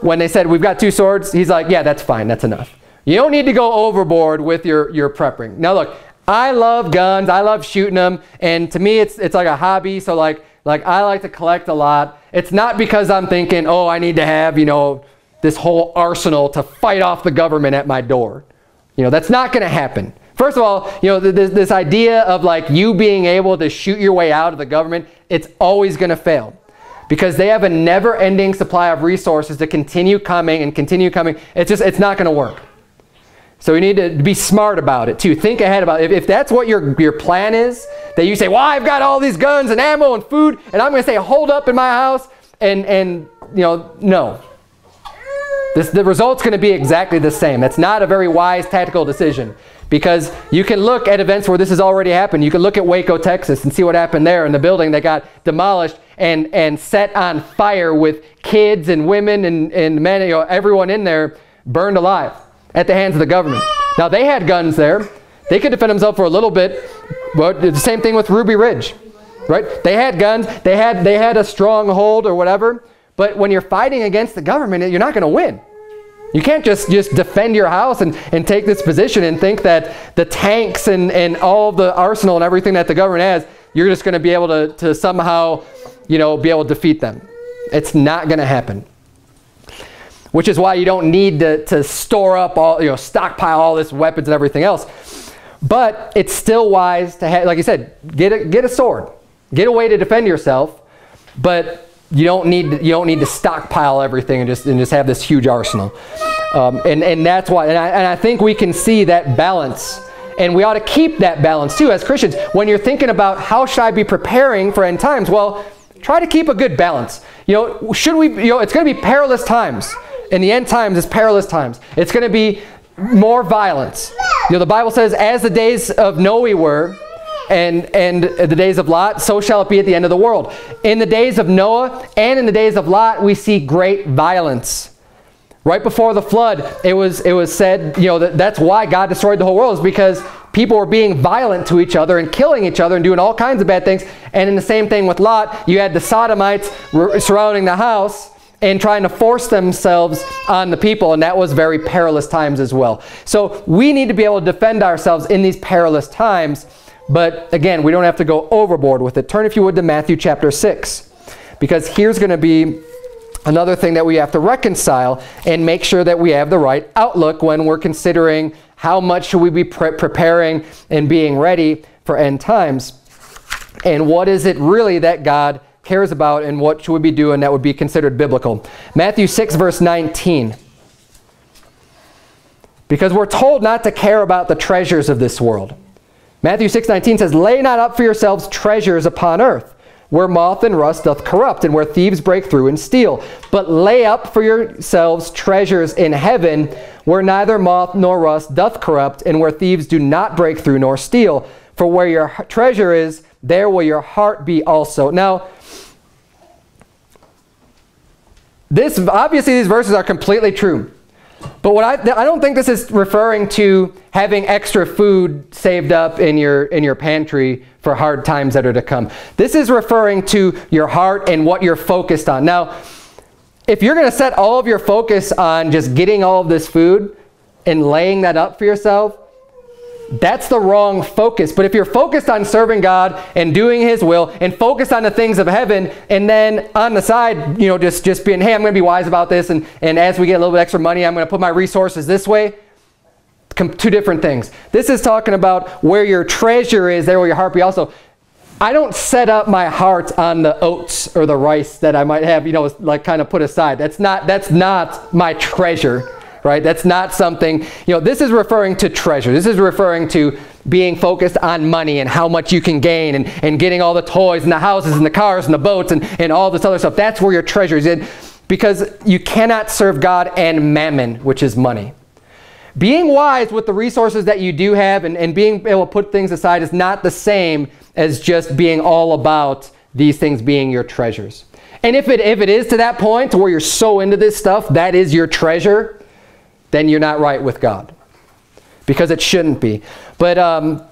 when they said, We've got two swords, he's like, Yeah, that's fine, that's enough. You don't need to go overboard with your, your prepping. Now look, I love guns. I love shooting them. And to me, it's, it's like a hobby. So like, like I like to collect a lot. It's not because I'm thinking, oh, I need to have, you know, this whole arsenal to fight off the government at my door. You know, that's not going to happen. First of all, you know, this, this idea of like you being able to shoot your way out of the government, it's always going to fail because they have a never-ending supply of resources to continue coming and continue coming. It's just, it's not going to work. So we need to be smart about it too. Think ahead about it. If, if that's what your, your plan is, that you say, well, I've got all these guns and ammo and food, and I'm going to say, holed up in my house, and, and you know, no. This, the result's going to be exactly the same. That's not a very wise tactical decision because you can look at events where this has already happened. You can look at Waco, Texas and see what happened there in the building that got demolished and, and set on fire with kids and women and, and men, you know, everyone in there burned alive at the hands of the government. Now, they had guns there. They could defend themselves for a little bit. But the same thing with Ruby Ridge. right? They had guns, they had, they had a stronghold or whatever, but when you're fighting against the government, you're not going to win. You can't just, just defend your house and, and take this position and think that the tanks and, and all the arsenal and everything that the government has, you're just going to be able to, to somehow, you know, be able to defeat them. It's not going to happen. Which is why you don't need to, to store up all, you know, stockpile all this weapons and everything else. But it's still wise to have, like you said, get a, get a sword. Get a way to defend yourself. But you don't need to, you don't need to stockpile everything and just and just have this huge arsenal. Um, and and that's why. And I, and I think we can see that balance. And we ought to keep that balance too as Christians. When you're thinking about how should I be preparing for end times, well, try to keep a good balance. You know, should we? You know, it's going to be perilous times. In the end times, it's perilous times. It's going to be more violence. You know, the Bible says, as the days of Noe were, and, and the days of Lot, so shall it be at the end of the world. In the days of Noah and in the days of Lot, we see great violence. Right before the flood, it was, it was said, you know, that that's why God destroyed the whole world, is because people were being violent to each other and killing each other and doing all kinds of bad things. And in the same thing with Lot, you had the Sodomites surrounding the house and trying to force themselves on the people, and that was very perilous times as well. So we need to be able to defend ourselves in these perilous times. But again, we don't have to go overboard with it. Turn, if you would, to Matthew chapter 6. Because here's going to be another thing that we have to reconcile and make sure that we have the right outlook when we're considering how much should we be pre preparing and being ready for end times. And what is it really that God cares about and what should we be doing that would be considered biblical. Matthew 6 verse 19. Because we're told not to care about the treasures of this world. Matthew 6:19 says, "Lay not up for yourselves treasures upon earth, where moth and rust doth corrupt, and where thieves break through and steal. But lay up for yourselves treasures in heaven, where neither moth nor rust doth corrupt, and where thieves do not break through nor steal. For where your treasure is, there will your heart be also." Now, this obviously these verses are completely true. But what I, I don't think this is referring to having extra food saved up in your, in your pantry for hard times that are to come. This is referring to your heart and what you're focused on. Now, if you're going to set all of your focus on just getting all of this food and laying that up for yourself, that's the wrong focus. But if you're focused on serving God and doing his will and focused on the things of heaven and then on the side, you know, just, just being, hey, I'm going to be wise about this and, and as we get a little bit extra money, I'm going to put my resources this way. Two different things. This is talking about where your treasure is, there will your heart be also. I don't set up my heart on the oats or the rice that I might have, you know, like kind of put aside. That's not, that's not my treasure right? That's not something, you know, this is referring to treasure. This is referring to being focused on money and how much you can gain and, and getting all the toys and the houses and the cars and the boats and, and all this other stuff. That's where your treasure is in because you cannot serve God and mammon, which is money. Being wise with the resources that you do have and, and being able to put things aside is not the same as just being all about these things being your treasures. And if it, if it is to that point where you're so into this stuff, that is your treasure, then you're not right with God. Because it shouldn't be. But um,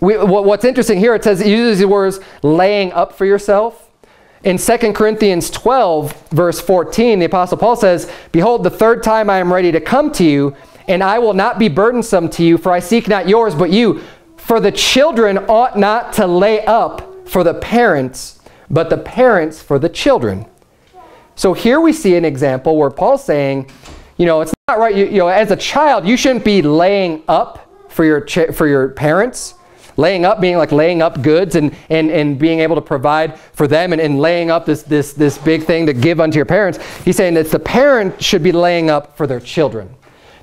we, what's interesting here, it says it uses the words laying up for yourself. In 2 Corinthians 12, verse 14, the Apostle Paul says, Behold, the third time I am ready to come to you, and I will not be burdensome to you, for I seek not yours, but you. For the children ought not to lay up for the parents, but the parents for the children. So here we see an example where Paul's saying, you know, it's not right. You, you know, as a child, you shouldn't be laying up for your, for your parents. Laying up being like laying up goods and, and, and being able to provide for them and, and laying up this, this, this big thing to give unto your parents. He's saying that the parent should be laying up for their children.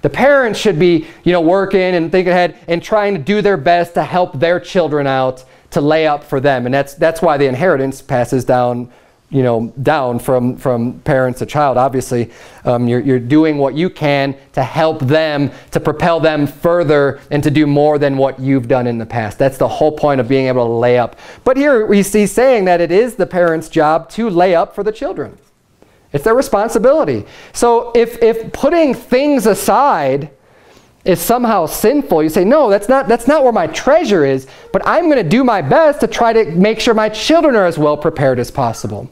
The parents should be, you know, working and thinking ahead and trying to do their best to help their children out to lay up for them. And that's, that's why the inheritance passes down you know, down from, from parents to child. Obviously, um, you're, you're doing what you can to help them, to propel them further and to do more than what you've done in the past. That's the whole point of being able to lay up. But here we see saying that it is the parent's job to lay up for the children. It's their responsibility. So if, if putting things aside is somehow sinful. You say, no, that's not, that's not where my treasure is, but I'm going to do my best to try to make sure my children are as well prepared as possible.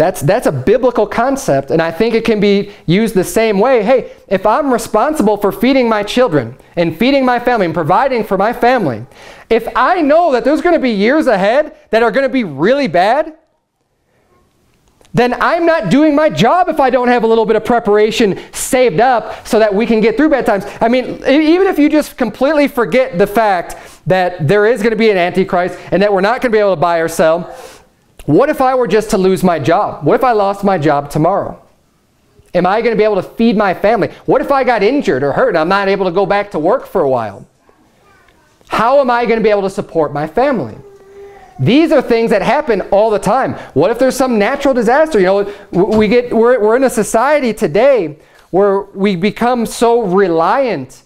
That's, that's a biblical concept, and I think it can be used the same way. Hey, if I'm responsible for feeding my children and feeding my family and providing for my family, if I know that there's going to be years ahead that are going to be really bad, then I'm not doing my job if I don't have a little bit of preparation saved up so that we can get through bad times. I mean, even if you just completely forget the fact that there is going to be an antichrist and that we're not going to be able to buy or sell, what if I were just to lose my job? What if I lost my job tomorrow? Am I going to be able to feed my family? What if I got injured or hurt and I'm not able to go back to work for a while? How am I going to be able to support my family? These are things that happen all the time. What if there's some natural disaster? You know, we get, we're, we're in a society today where we become so reliant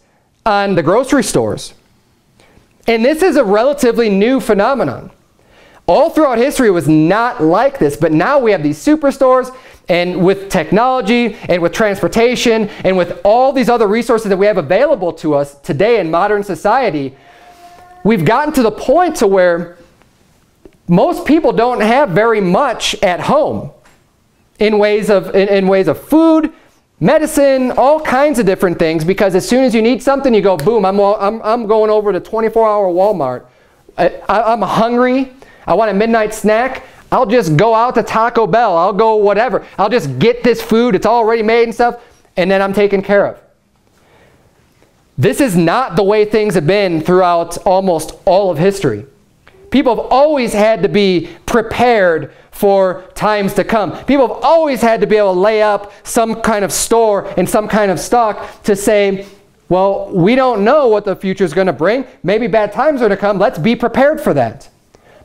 on the grocery stores. And this is a relatively new phenomenon. All throughout history, it was not like this, but now we have these superstores, and with technology, and with transportation, and with all these other resources that we have available to us today in modern society, we've gotten to the point to where most people don't have very much at home in ways of, in, in ways of food, medicine, all kinds of different things, because as soon as you need something, you go, boom, I'm, I'm, I'm going over to 24-hour Walmart. I, I'm hungry. I want a midnight snack. I'll just go out to Taco Bell. I'll go whatever. I'll just get this food. It's already made and stuff. And then I'm taken care of. This is not the way things have been throughout almost all of history. People have always had to be prepared for times to come. People have always had to be able to lay up some kind of store and some kind of stock to say, well, we don't know what the future is going to bring. Maybe bad times are going to come. Let's be prepared for that.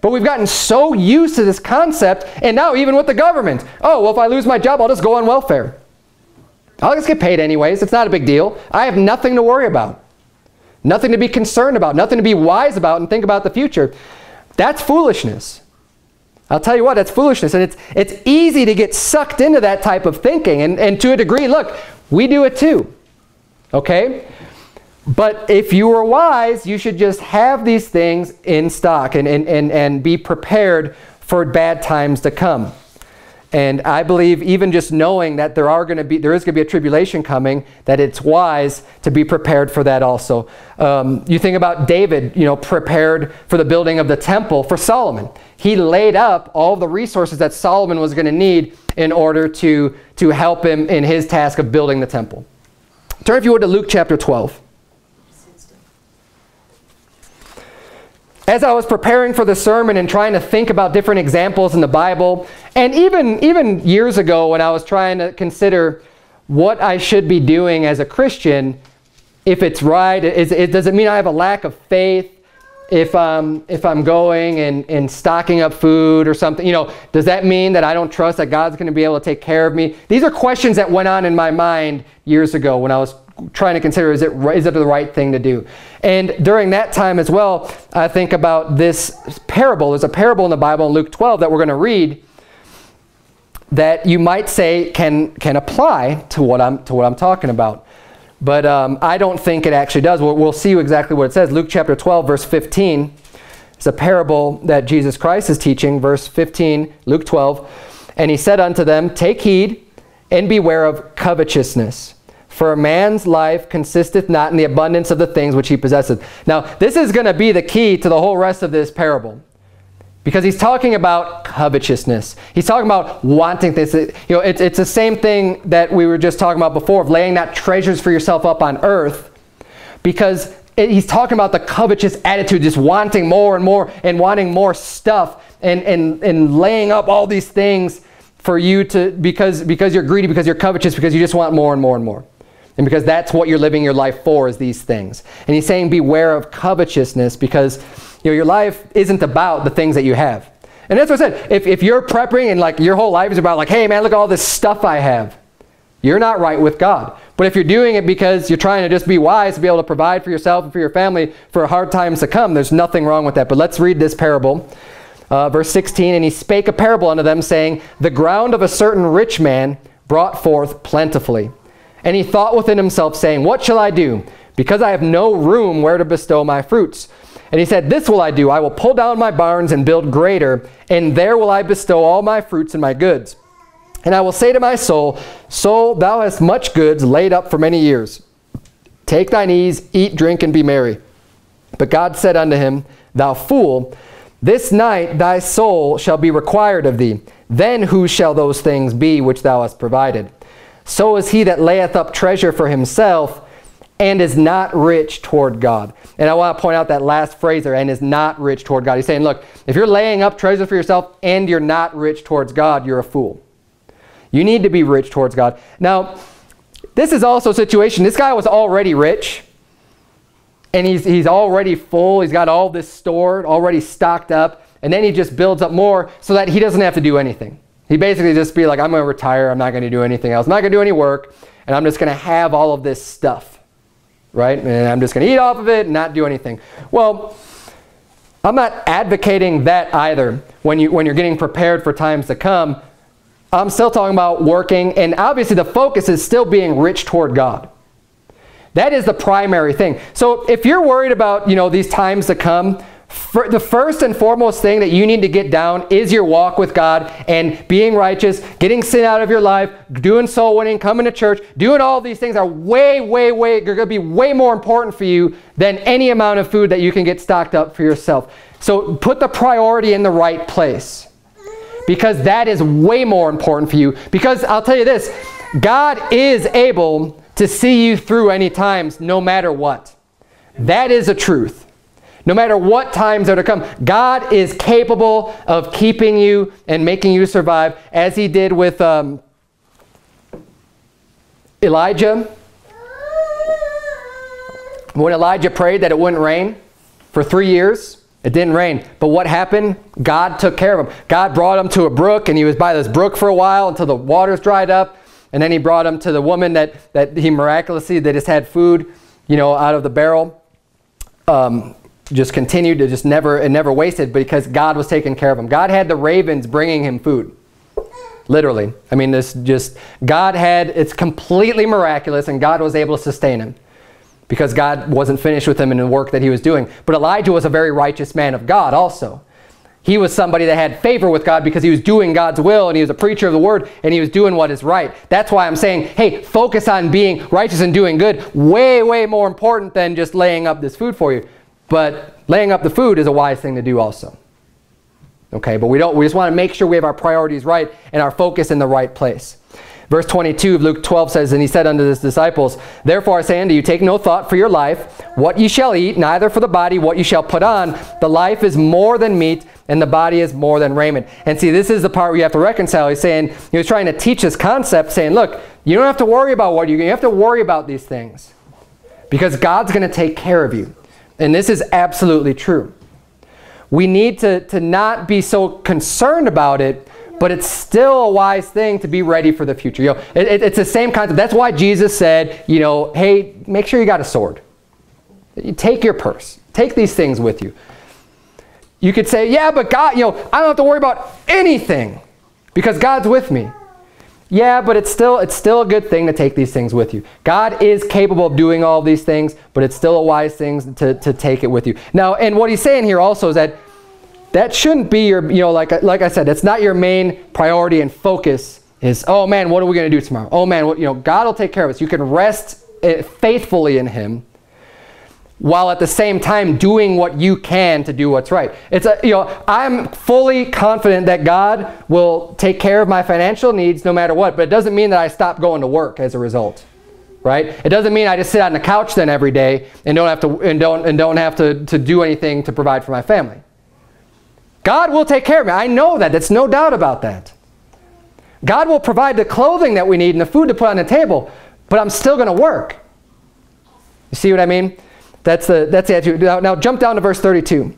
But we've gotten so used to this concept, and now even with the government. Oh, well, if I lose my job, I'll just go on welfare. I'll just get paid anyways. It's not a big deal. I have nothing to worry about. Nothing to be concerned about. Nothing to be wise about and think about the future. That's foolishness. I'll tell you what, that's foolishness. And it's, it's easy to get sucked into that type of thinking. And, and to a degree, look, we do it too. Okay? But if you are wise, you should just have these things in stock and, and, and, and be prepared for bad times to come. And I believe even just knowing that there are going to be there is going to be a tribulation coming, that it's wise to be prepared for that also. Um, you think about David, you know, prepared for the building of the temple for Solomon. He laid up all the resources that Solomon was going to need in order to to help him in his task of building the temple. Turn if you would to Luke chapter 12. As I was preparing for the sermon and trying to think about different examples in the Bible, and even, even years ago when I was trying to consider what I should be doing as a Christian, if it's right, is, it, does it mean I have a lack of faith? If, um, if I'm going and, and stocking up food or something, you know, does that mean that I don't trust that God's going to be able to take care of me? These are questions that went on in my mind years ago when I was trying to consider is it, is it the right thing to do? And during that time as well, I think about this parable. There's a parable in the Bible in Luke 12 that we're going to read that you might say can, can apply to what I'm, to what I'm talking about. But um, I don't think it actually does. We'll, we'll see exactly what it says. Luke chapter 12, verse 15. It's a parable that Jesus Christ is teaching. Verse 15, Luke 12. And he said unto them, Take heed and beware of covetousness for a man's life consisteth not in the abundance of the things which he possesseth. Now, this is going to be the key to the whole rest of this parable. Because he's talking about covetousness. He's talking about wanting things. You know, it's, it's the same thing that we were just talking about before of laying not treasures for yourself up on earth. Because it, he's talking about the covetous attitude, just wanting more and more and wanting more stuff and, and, and laying up all these things for you to, because, because you're greedy, because you're covetous, because you just want more and more and more. And because that's what you're living your life for is these things. And he's saying beware of covetousness because you know, your life isn't about the things that you have. And that's what I said. If, if you're prepping and like your whole life is about like, hey man, look at all this stuff I have. You're not right with God. But if you're doing it because you're trying to just be wise to be able to provide for yourself and for your family for hard times to come, there's nothing wrong with that. But let's read this parable. Uh, verse 16, And he spake a parable unto them, saying, The ground of a certain rich man brought forth plentifully. And he thought within himself, saying, What shall I do? Because I have no room where to bestow my fruits. And he said, This will I do. I will pull down my barns and build greater, and there will I bestow all my fruits and my goods. And I will say to my soul, Soul, thou hast much goods laid up for many years. Take thine ease, eat, drink, and be merry. But God said unto him, Thou fool, this night thy soul shall be required of thee. Then whose shall those things be which thou hast provided? So is he that layeth up treasure for himself and is not rich toward God. And I want to point out that last phrase there, and is not rich toward God. He's saying, look, if you're laying up treasure for yourself and you're not rich towards God, you're a fool. You need to be rich towards God. Now, this is also a situation. This guy was already rich and he's, he's already full. He's got all this stored, already stocked up. And then he just builds up more so that he doesn't have to do anything. He basically just be like, I'm going to retire. I'm not going to do anything else. I'm not going to do any work. And I'm just going to have all of this stuff. Right? And I'm just going to eat off of it and not do anything. Well, I'm not advocating that either when, you, when you're getting prepared for times to come. I'm still talking about working. And obviously the focus is still being rich toward God. That is the primary thing. So if you're worried about, you know, these times to come, the first and foremost thing that you need to get down is your walk with God and being righteous, getting sin out of your life, doing soul winning, coming to church, doing all these things are way, way, way, they're going to be way more important for you than any amount of food that you can get stocked up for yourself. So put the priority in the right place because that is way more important for you. Because I'll tell you this, God is able to see you through any times, no matter what. That is a truth. No matter what times are to come, God is capable of keeping you and making you survive, as he did with um, Elijah. When Elijah prayed that it wouldn't rain for three years, it didn't rain. But what happened? God took care of him. God brought him to a brook, and he was by this brook for a while until the waters dried up. And then he brought him to the woman that, that he miraculously, that just had food, you know, out of the barrel. Um, just continued to just never, and never wasted because God was taking care of him. God had the ravens bringing him food. Literally. I mean, this just, God had, it's completely miraculous and God was able to sustain him because God wasn't finished with him in the work that he was doing. But Elijah was a very righteous man of God also. He was somebody that had favor with God because he was doing God's will and he was a preacher of the word and he was doing what is right. That's why I'm saying, hey, focus on being righteous and doing good. Way, way more important than just laying up this food for you. But laying up the food is a wise thing to do also. Okay, but we don't we just want to make sure we have our priorities right and our focus in the right place. Verse 22 of Luke 12 says, And he said unto his disciples, Therefore I say unto you, take no thought for your life, what ye shall eat, neither for the body what ye shall put on. The life is more than meat, and the body is more than raiment. And see, this is the part where you have to reconcile. He's saying, he was trying to teach this concept, saying, look, you don't have to worry about what you're going. you have to worry about these things. Because God's going to take care of you. And this is absolutely true. We need to, to not be so concerned about it but it's still a wise thing to be ready for the future. You know, it, it, it's the same concept. That's why Jesus said, you know, hey, make sure you got a sword. Take your purse. Take these things with you. You could say, yeah, but God, you know, I don't have to worry about anything because God's with me. Yeah, but it's still it's still a good thing to take these things with you. God is capable of doing all these things, but it's still a wise thing to, to take it with you. Now, and what he's saying here also is that that shouldn't be your, you know, like, like I said, it's not your main priority and focus is, oh man, what are we going to do tomorrow? Oh man, what, you know, God will take care of us. You can rest eh, faithfully in him while at the same time doing what you can to do what's right. It's a, you know, I'm fully confident that God will take care of my financial needs no matter what, but it doesn't mean that I stop going to work as a result. Right? It doesn't mean I just sit on the couch then every day and don't have to and don't and don't have to, to do anything to provide for my family. God will take care of me. I know that. There's no doubt about that. God will provide the clothing that we need and the food to put on the table, but I'm still going to work. You see what I mean? That's the, that's the attitude. Now, now jump down to verse 32.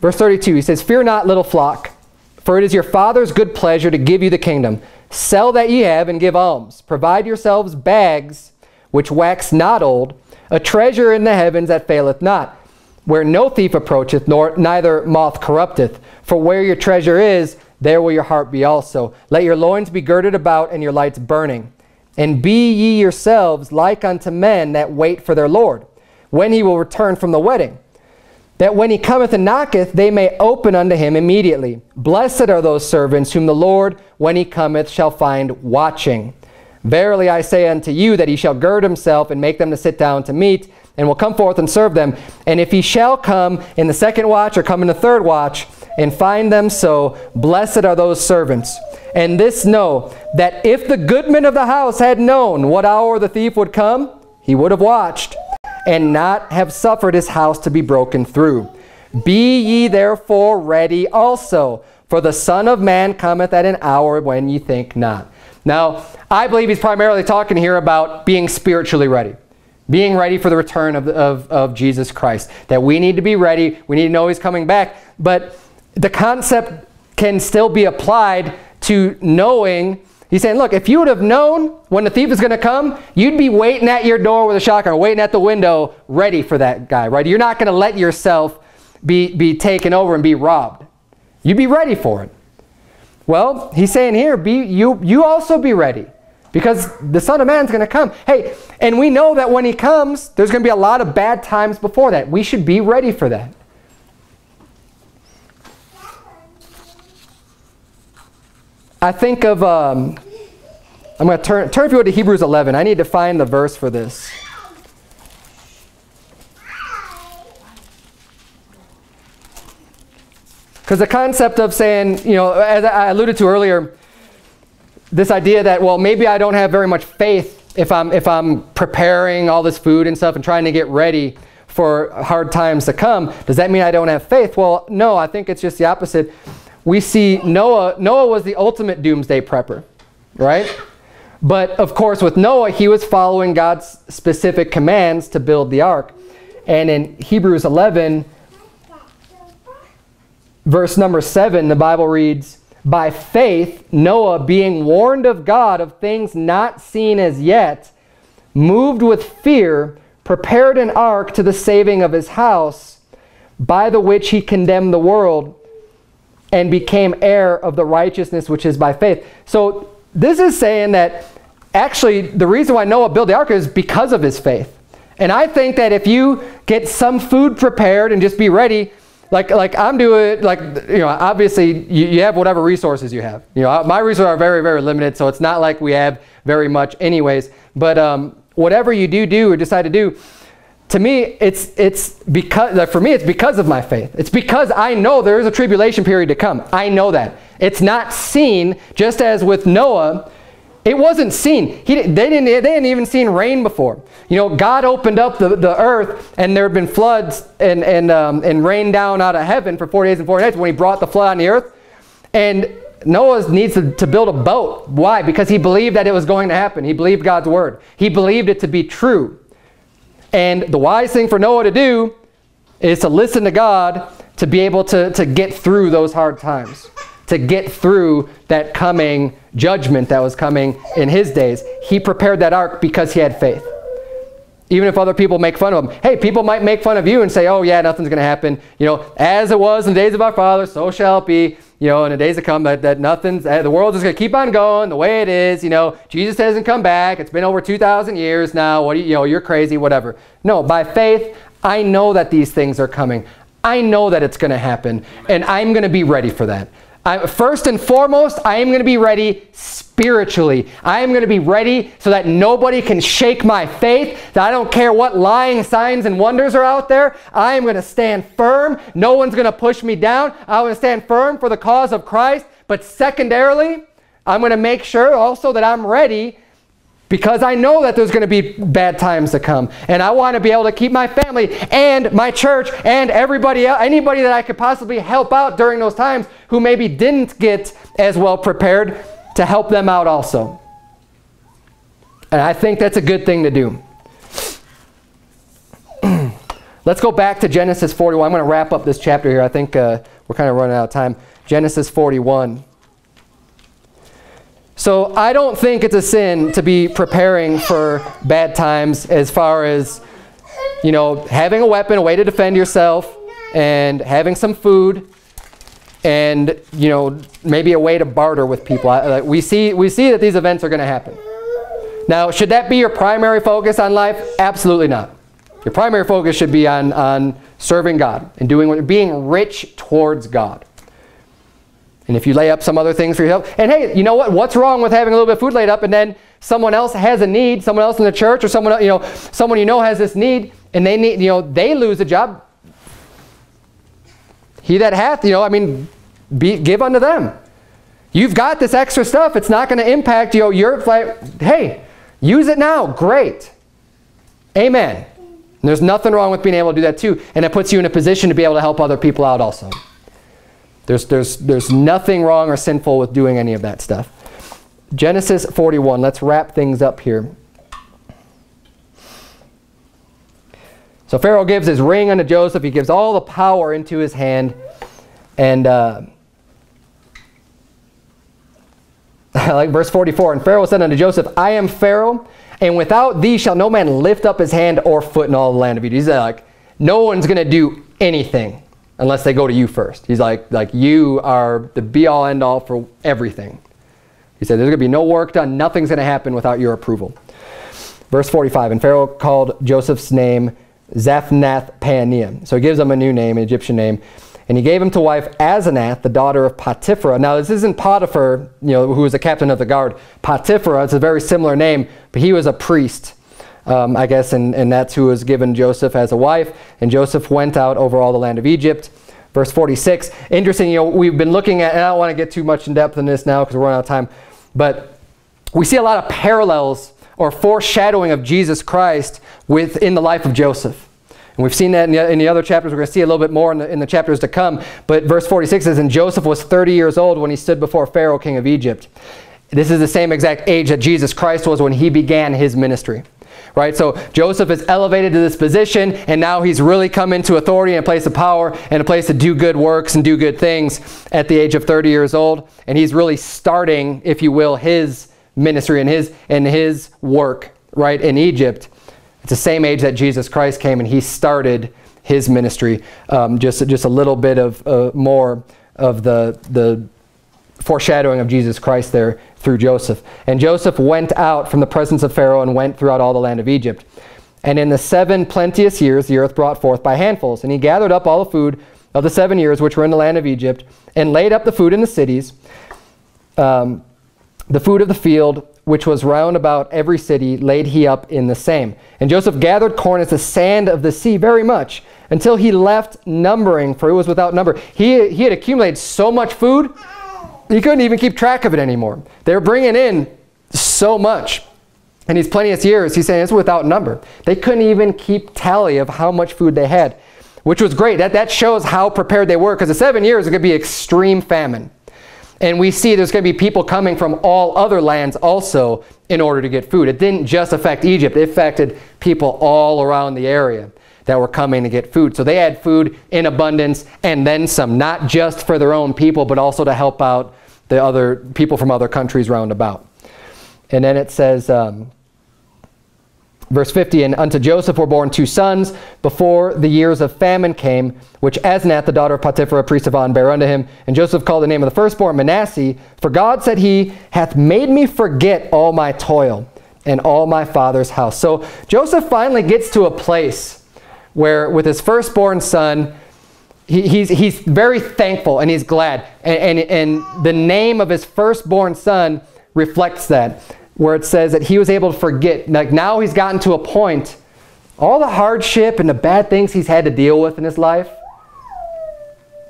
Verse 32, he says, Fear not, little flock, for it is your Father's good pleasure to give you the kingdom. Sell that ye have and give alms. Provide yourselves bags which wax not old, a treasure in the heavens that faileth not, where no thief approacheth, nor neither moth corrupteth. For where your treasure is, there will your heart be also. Let your loins be girded about and your lights burning. And be ye yourselves like unto men that wait for their Lord, when he will return from the wedding. That when he cometh and knocketh, they may open unto him immediately. Blessed are those servants whom the Lord, when he cometh, shall find watching. Verily I say unto you that he shall gird himself and make them to sit down to meat, and will come forth and serve them. And if he shall come in the second watch or come in the third watch, and find them so, blessed are those servants. And this know, that if the goodman of the house had known what hour the thief would come, he would have watched, and not have suffered his house to be broken through. Be ye therefore ready also, for the Son of Man cometh at an hour when ye think not. Now, I believe he's primarily talking here about being spiritually ready. Being ready for the return of, of, of Jesus Christ. That we need to be ready. We need to know he's coming back. But the concept can still be applied to knowing He's saying, look, if you would have known when the thief is going to come, you'd be waiting at your door with a shotgun, waiting at the window, ready for that guy, right? You're not going to let yourself be, be taken over and be robbed. You'd be ready for it. Well, he's saying here, be, you, you also be ready because the Son of Man's going to come. Hey, and we know that when he comes, there's going to be a lot of bad times before that. We should be ready for that. I think of, um, I'm going to turn, turn if you go to Hebrews 11. I need to find the verse for this. Because the concept of saying, you know, as I alluded to earlier, this idea that, well, maybe I don't have very much faith if I'm, if I'm preparing all this food and stuff and trying to get ready for hard times to come. Does that mean I don't have faith? Well, no, I think it's just the opposite we see Noah, Noah was the ultimate doomsday prepper, right? But of course, with Noah, he was following God's specific commands to build the ark. And in Hebrews 11, verse number 7, the Bible reads, By faith, Noah, being warned of God of things not seen as yet, moved with fear, prepared an ark to the saving of his house, by the which he condemned the world and became heir of the righteousness which is by faith. So this is saying that actually the reason why Noah built the ark is because of his faith. And I think that if you get some food prepared and just be ready, like like I'm doing, like you know, obviously you, you have whatever resources you have. You know, my resources are very very limited, so it's not like we have very much anyways. But um, whatever you do do or decide to do, to me, it's, it's because, like for me, it's because of my faith. It's because I know there is a tribulation period to come. I know that. It's not seen, just as with Noah, it wasn't seen. He, they, didn't, they hadn't even seen rain before. You know, God opened up the, the earth and there had been floods and, and, um, and rain down out of heaven for 40 days and 40 nights when he brought the flood on the earth. And Noah needs to, to build a boat. Why? Because he believed that it was going to happen. He believed God's word. He believed it to be true. And the wise thing for Noah to do is to listen to God to be able to, to get through those hard times, to get through that coming judgment that was coming in his days. He prepared that ark because he had faith. Even if other people make fun of him. Hey, people might make fun of you and say, oh yeah, nothing's going to happen. You know, as it was in the days of our father, so shall it be you know, in the days to come, that, that nothing's, uh, the world is going to keep on going the way it is. You know, Jesus hasn't come back. It's been over 2,000 years now. What you, you know, you're crazy, whatever. No, by faith, I know that these things are coming. I know that it's going to happen, and I'm going to be ready for that. I, first and foremost, I am going to be ready spiritually. I am going to be ready so that nobody can shake my faith, that I don't care what lying signs and wonders are out there. I am going to stand firm. No one's going to push me down. I'm going to stand firm for the cause of Christ. But secondarily, I'm going to make sure also that I'm ready because I know that there's going to be bad times to come. And I want to be able to keep my family and my church and everybody else, anybody that I could possibly help out during those times who maybe didn't get as well prepared to help them out also. And I think that's a good thing to do. (clears throat) Let's go back to Genesis 41. I'm going to wrap up this chapter here. I think uh, we're kind of running out of time. Genesis 41. So I don't think it's a sin to be preparing for bad times as far as, you know, having a weapon, a way to defend yourself, and having some food. and you know maybe a way to barter with people. I, we see we see that these events are going to happen. Now, should that be your primary focus on life? Absolutely not. Your primary focus should be on on serving God and doing what being rich towards God. And if you lay up some other things for yourself, and hey, you know what? What's wrong with having a little bit of food laid up and then someone else has a need, someone else in the church or someone you know, someone you know has this need and they need, you know, they lose a job. He that hath, you know, I mean, be, give unto them. You've got this extra stuff. It's not going to impact you know, your flight. Hey, use it now. Great. Amen. And there's nothing wrong with being able to do that too. And it puts you in a position to be able to help other people out also. There's, there's, there's nothing wrong or sinful with doing any of that stuff. Genesis 41. Let's wrap things up here. So Pharaoh gives his ring unto Joseph. He gives all the power into his hand. And uh, (laughs) like verse 44, And Pharaoh said unto Joseph, I am Pharaoh, and without thee shall no man lift up his hand or foot in all the land of Egypt. He's like, no one's going to do anything unless they go to you first. He's like, like you are the be-all, end-all for everything. He said, there's going to be no work done. Nothing's going to happen without your approval. Verse 45, And Pharaoh called Joseph's name Zaphnath Paaneah. So he gives him a new name, an Egyptian name. And he gave him to wife Asenath, the daughter of Potiphar. Now this isn't Potiphar, you know, who was the captain of the guard. Potiphar, it's a very similar name, but he was a priest, um, I guess, and, and that's who was given Joseph as a wife. And Joseph went out over all the land of Egypt. Verse 46, interesting, you know, we've been looking at, and I don't want to get too much in depth in this now because we're running out of time, but we see a lot of parallels or foreshadowing of Jesus Christ within the life of Joseph. And we've seen that in the, in the other chapters. We're going to see a little bit more in the, in the chapters to come. But verse 46 says, And Joseph was 30 years old when he stood before Pharaoh, king of Egypt. This is the same exact age that Jesus Christ was when he began his ministry. Right? So Joseph is elevated to this position, and now he's really come into authority and a place of power and a place to do good works and do good things at the age of 30 years old. And he's really starting, if you will, his ministry and his, and his work, right, in Egypt. It's the same age that Jesus Christ came and he started his ministry. Um, just, just a little bit of uh, more of the, the foreshadowing of Jesus Christ there through Joseph. And Joseph went out from the presence of Pharaoh and went throughout all the land of Egypt. And in the seven plenteous years the earth brought forth by handfuls. And he gathered up all the food of the seven years which were in the land of Egypt, and laid up the food in the cities. Um, the food of the field, which was round about every city, laid he up in the same. And Joseph gathered corn as the sand of the sea very much, until he left numbering, for it was without number. He, he had accumulated so much food, he couldn't even keep track of it anymore. They were bringing in so much. In these plenteous years, he's saying it's without number. They couldn't even keep tally of how much food they had, which was great. That, that shows how prepared they were, because the seven years are going to be extreme famine. And we see there's going to be people coming from all other lands also in order to get food. It didn't just affect Egypt. It affected people all around the area that were coming to get food. So they had food in abundance and then some, not just for their own people, but also to help out the other people from other countries round about. And then it says, um, Verse 50, And unto Joseph were born two sons before the years of famine came, which Asenath, the daughter of Potiphar, priest of On, bare unto him. And Joseph called the name of the firstborn Manasseh, for God, said he, hath made me forget all my toil and all my father's house. So Joseph finally gets to a place where with his firstborn son, he, he's, he's very thankful and he's glad. And, and, and the name of his firstborn son reflects that where it says that he was able to forget. Like now he's gotten to a point, all the hardship and the bad things he's had to deal with in his life,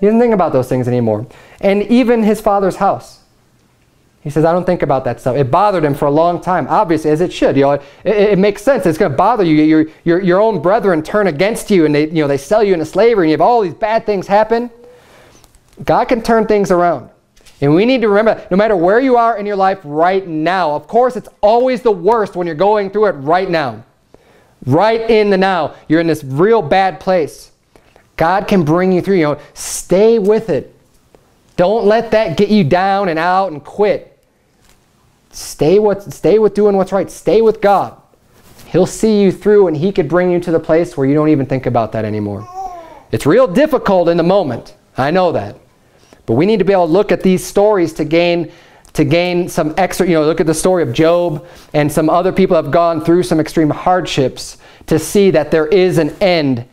he doesn't think about those things anymore. And even his father's house. He says, I don't think about that stuff. It bothered him for a long time, obviously, as it should. You know, it, it, it makes sense. It's going to bother you. Your, your, your own brethren turn against you and they, you know, they sell you into slavery and you have all these bad things happen. God can turn things around. And we need to remember, no matter where you are in your life right now, of course, it's always the worst when you're going through it right now. Right in the now. You're in this real bad place. God can bring you through. You know, stay with it. Don't let that get you down and out and quit. Stay with, stay with doing what's right. Stay with God. He'll see you through and he could bring you to the place where you don't even think about that anymore. It's real difficult in the moment. I know that. But we need to be able to look at these stories to gain to gain some extra, you know, look at the story of Job and some other people have gone through some extreme hardships to see that there is an end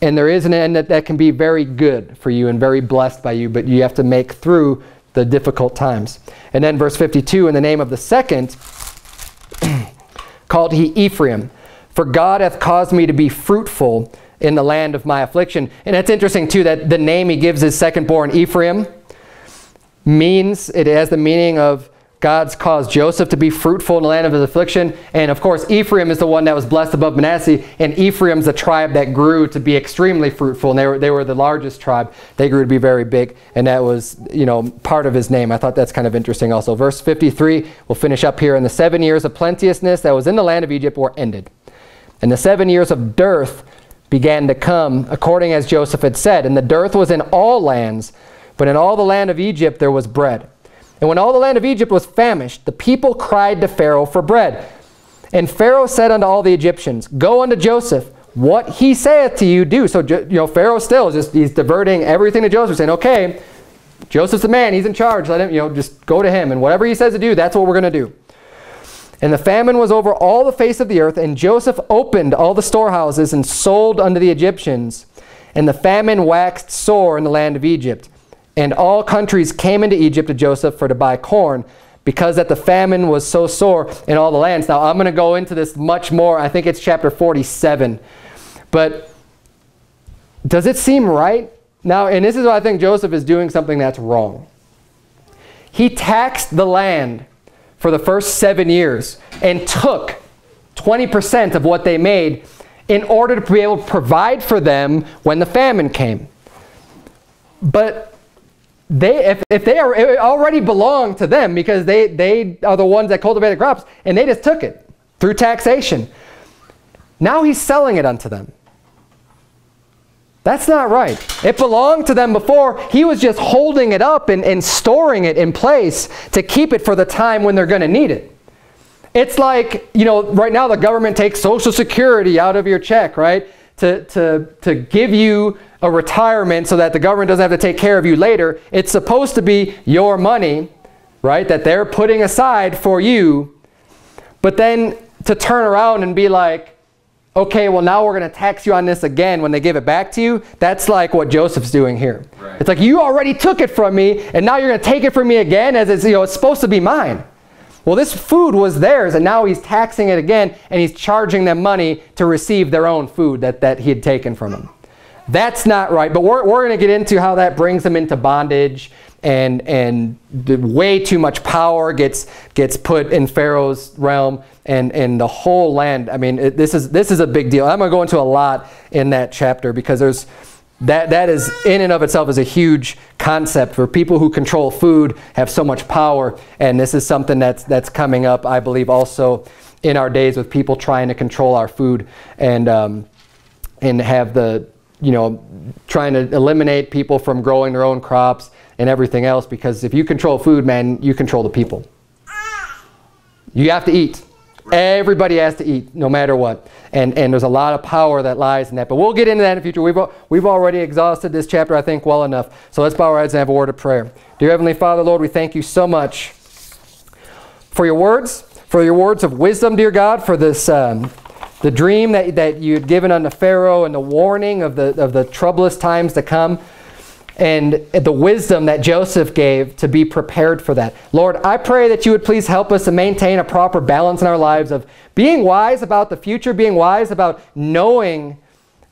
and there is an end that, that can be very good for you and very blessed by you, but you have to make through the difficult times. And then verse 52, in the name of the second, (clears throat) called he Ephraim, for God hath caused me to be fruitful in the land of my affliction. And it's interesting too that the name he gives his second born Ephraim, means, it has the meaning of God's caused Joseph to be fruitful in the land of his affliction. And of course, Ephraim is the one that was blessed above Manasseh. And Ephraim's the tribe that grew to be extremely fruitful. And they were, they were the largest tribe. They grew to be very big. And that was, you know, part of his name. I thought that's kind of interesting also. Verse 53, we'll finish up here. And the seven years of plenteousness that was in the land of Egypt were ended. And the seven years of dearth began to come, according as Joseph had said. And the dearth was in all lands but in all the land of Egypt there was bread. And when all the land of Egypt was famished, the people cried to Pharaoh for bread. And Pharaoh said unto all the Egyptians, Go unto Joseph, what he saith to you, do. So, you know, Pharaoh still is just, he's diverting everything to Joseph, saying, okay, Joseph's the man, he's in charge, let him, you know, just go to him. And whatever he says to do, that's what we're going to do. And the famine was over all the face of the earth, and Joseph opened all the storehouses and sold unto the Egyptians. And the famine waxed sore in the land of Egypt. And all countries came into Egypt to Joseph for to buy corn because that the famine was so sore in all the lands. Now, I'm going to go into this much more. I think it's chapter 47. But does it seem right? Now, and this is why I think Joseph is doing something that's wrong. He taxed the land for the first seven years and took 20% of what they made in order to be able to provide for them when the famine came. But they if, if they are it already belong to them because they they are the ones that cultivated crops and they just took it through taxation. Now he's selling it unto them. That's not right. It belonged to them before. He was just holding it up and, and storing it in place to keep it for the time when they're going to need it. It's like you know right now the government takes social security out of your check right? To, to, to give you a retirement so that the government doesn't have to take care of you later. It's supposed to be your money, right, that they're putting aside for you. But then to turn around and be like, okay, well now we're going to tax you on this again when they give it back to you, that's like what Joseph's doing here. Right. It's like you already took it from me and now you're going to take it from me again as it's, you know, it's supposed to be mine. Well, this food was theirs, and now he's taxing it again, and he's charging them money to receive their own food that, that he had taken from them. That's not right, but we're, we're going to get into how that brings them into bondage, and, and way too much power gets, gets put in Pharaoh's realm, and, and the whole land. I mean, it, this, is, this is a big deal. I'm going to go into a lot in that chapter because there's that, that is, in and of itself, is a huge concept for people who control food, have so much power. And this is something that's, that's coming up, I believe, also in our days with people trying to control our food and, um, and have the, you know, trying to eliminate people from growing their own crops and everything else. Because if you control food, man, you control the people. You have to eat. Everybody has to eat, no matter what. And, and there's a lot of power that lies in that. But we'll get into that in the future. We've, we've already exhausted this chapter, I think, well enough. So let's bow our heads and have a word of prayer. Dear Heavenly Father, Lord, we thank you so much for your words, for your words of wisdom, dear God, for this, um, the dream that, that you had given unto Pharaoh and the warning of the, of the troublous times to come and the wisdom that Joseph gave to be prepared for that. Lord, I pray that you would please help us to maintain a proper balance in our lives of being wise about the future, being wise about knowing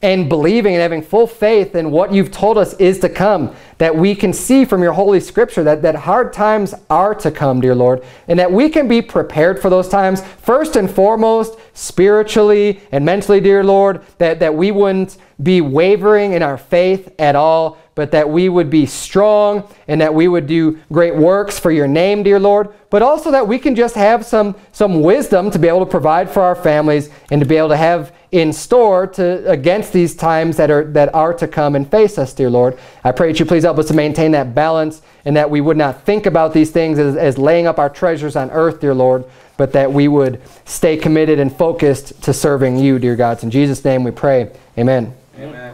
and believing and having full faith in what you've told us is to come, that we can see from your holy scripture that, that hard times are to come, dear Lord, and that we can be prepared for those times, first and foremost, spiritually and mentally, dear Lord, that, that we wouldn't be wavering in our faith at all, but that we would be strong and that we would do great works for your name, dear Lord, but also that we can just have some, some wisdom to be able to provide for our families and to be able to have in store to against these times that are that are to come and face us, dear Lord. I pray that you please help us to maintain that balance and that we would not think about these things as, as laying up our treasures on earth, dear Lord, but that we would stay committed and focused to serving you, dear God. In Jesus' name we pray. Amen. Amen.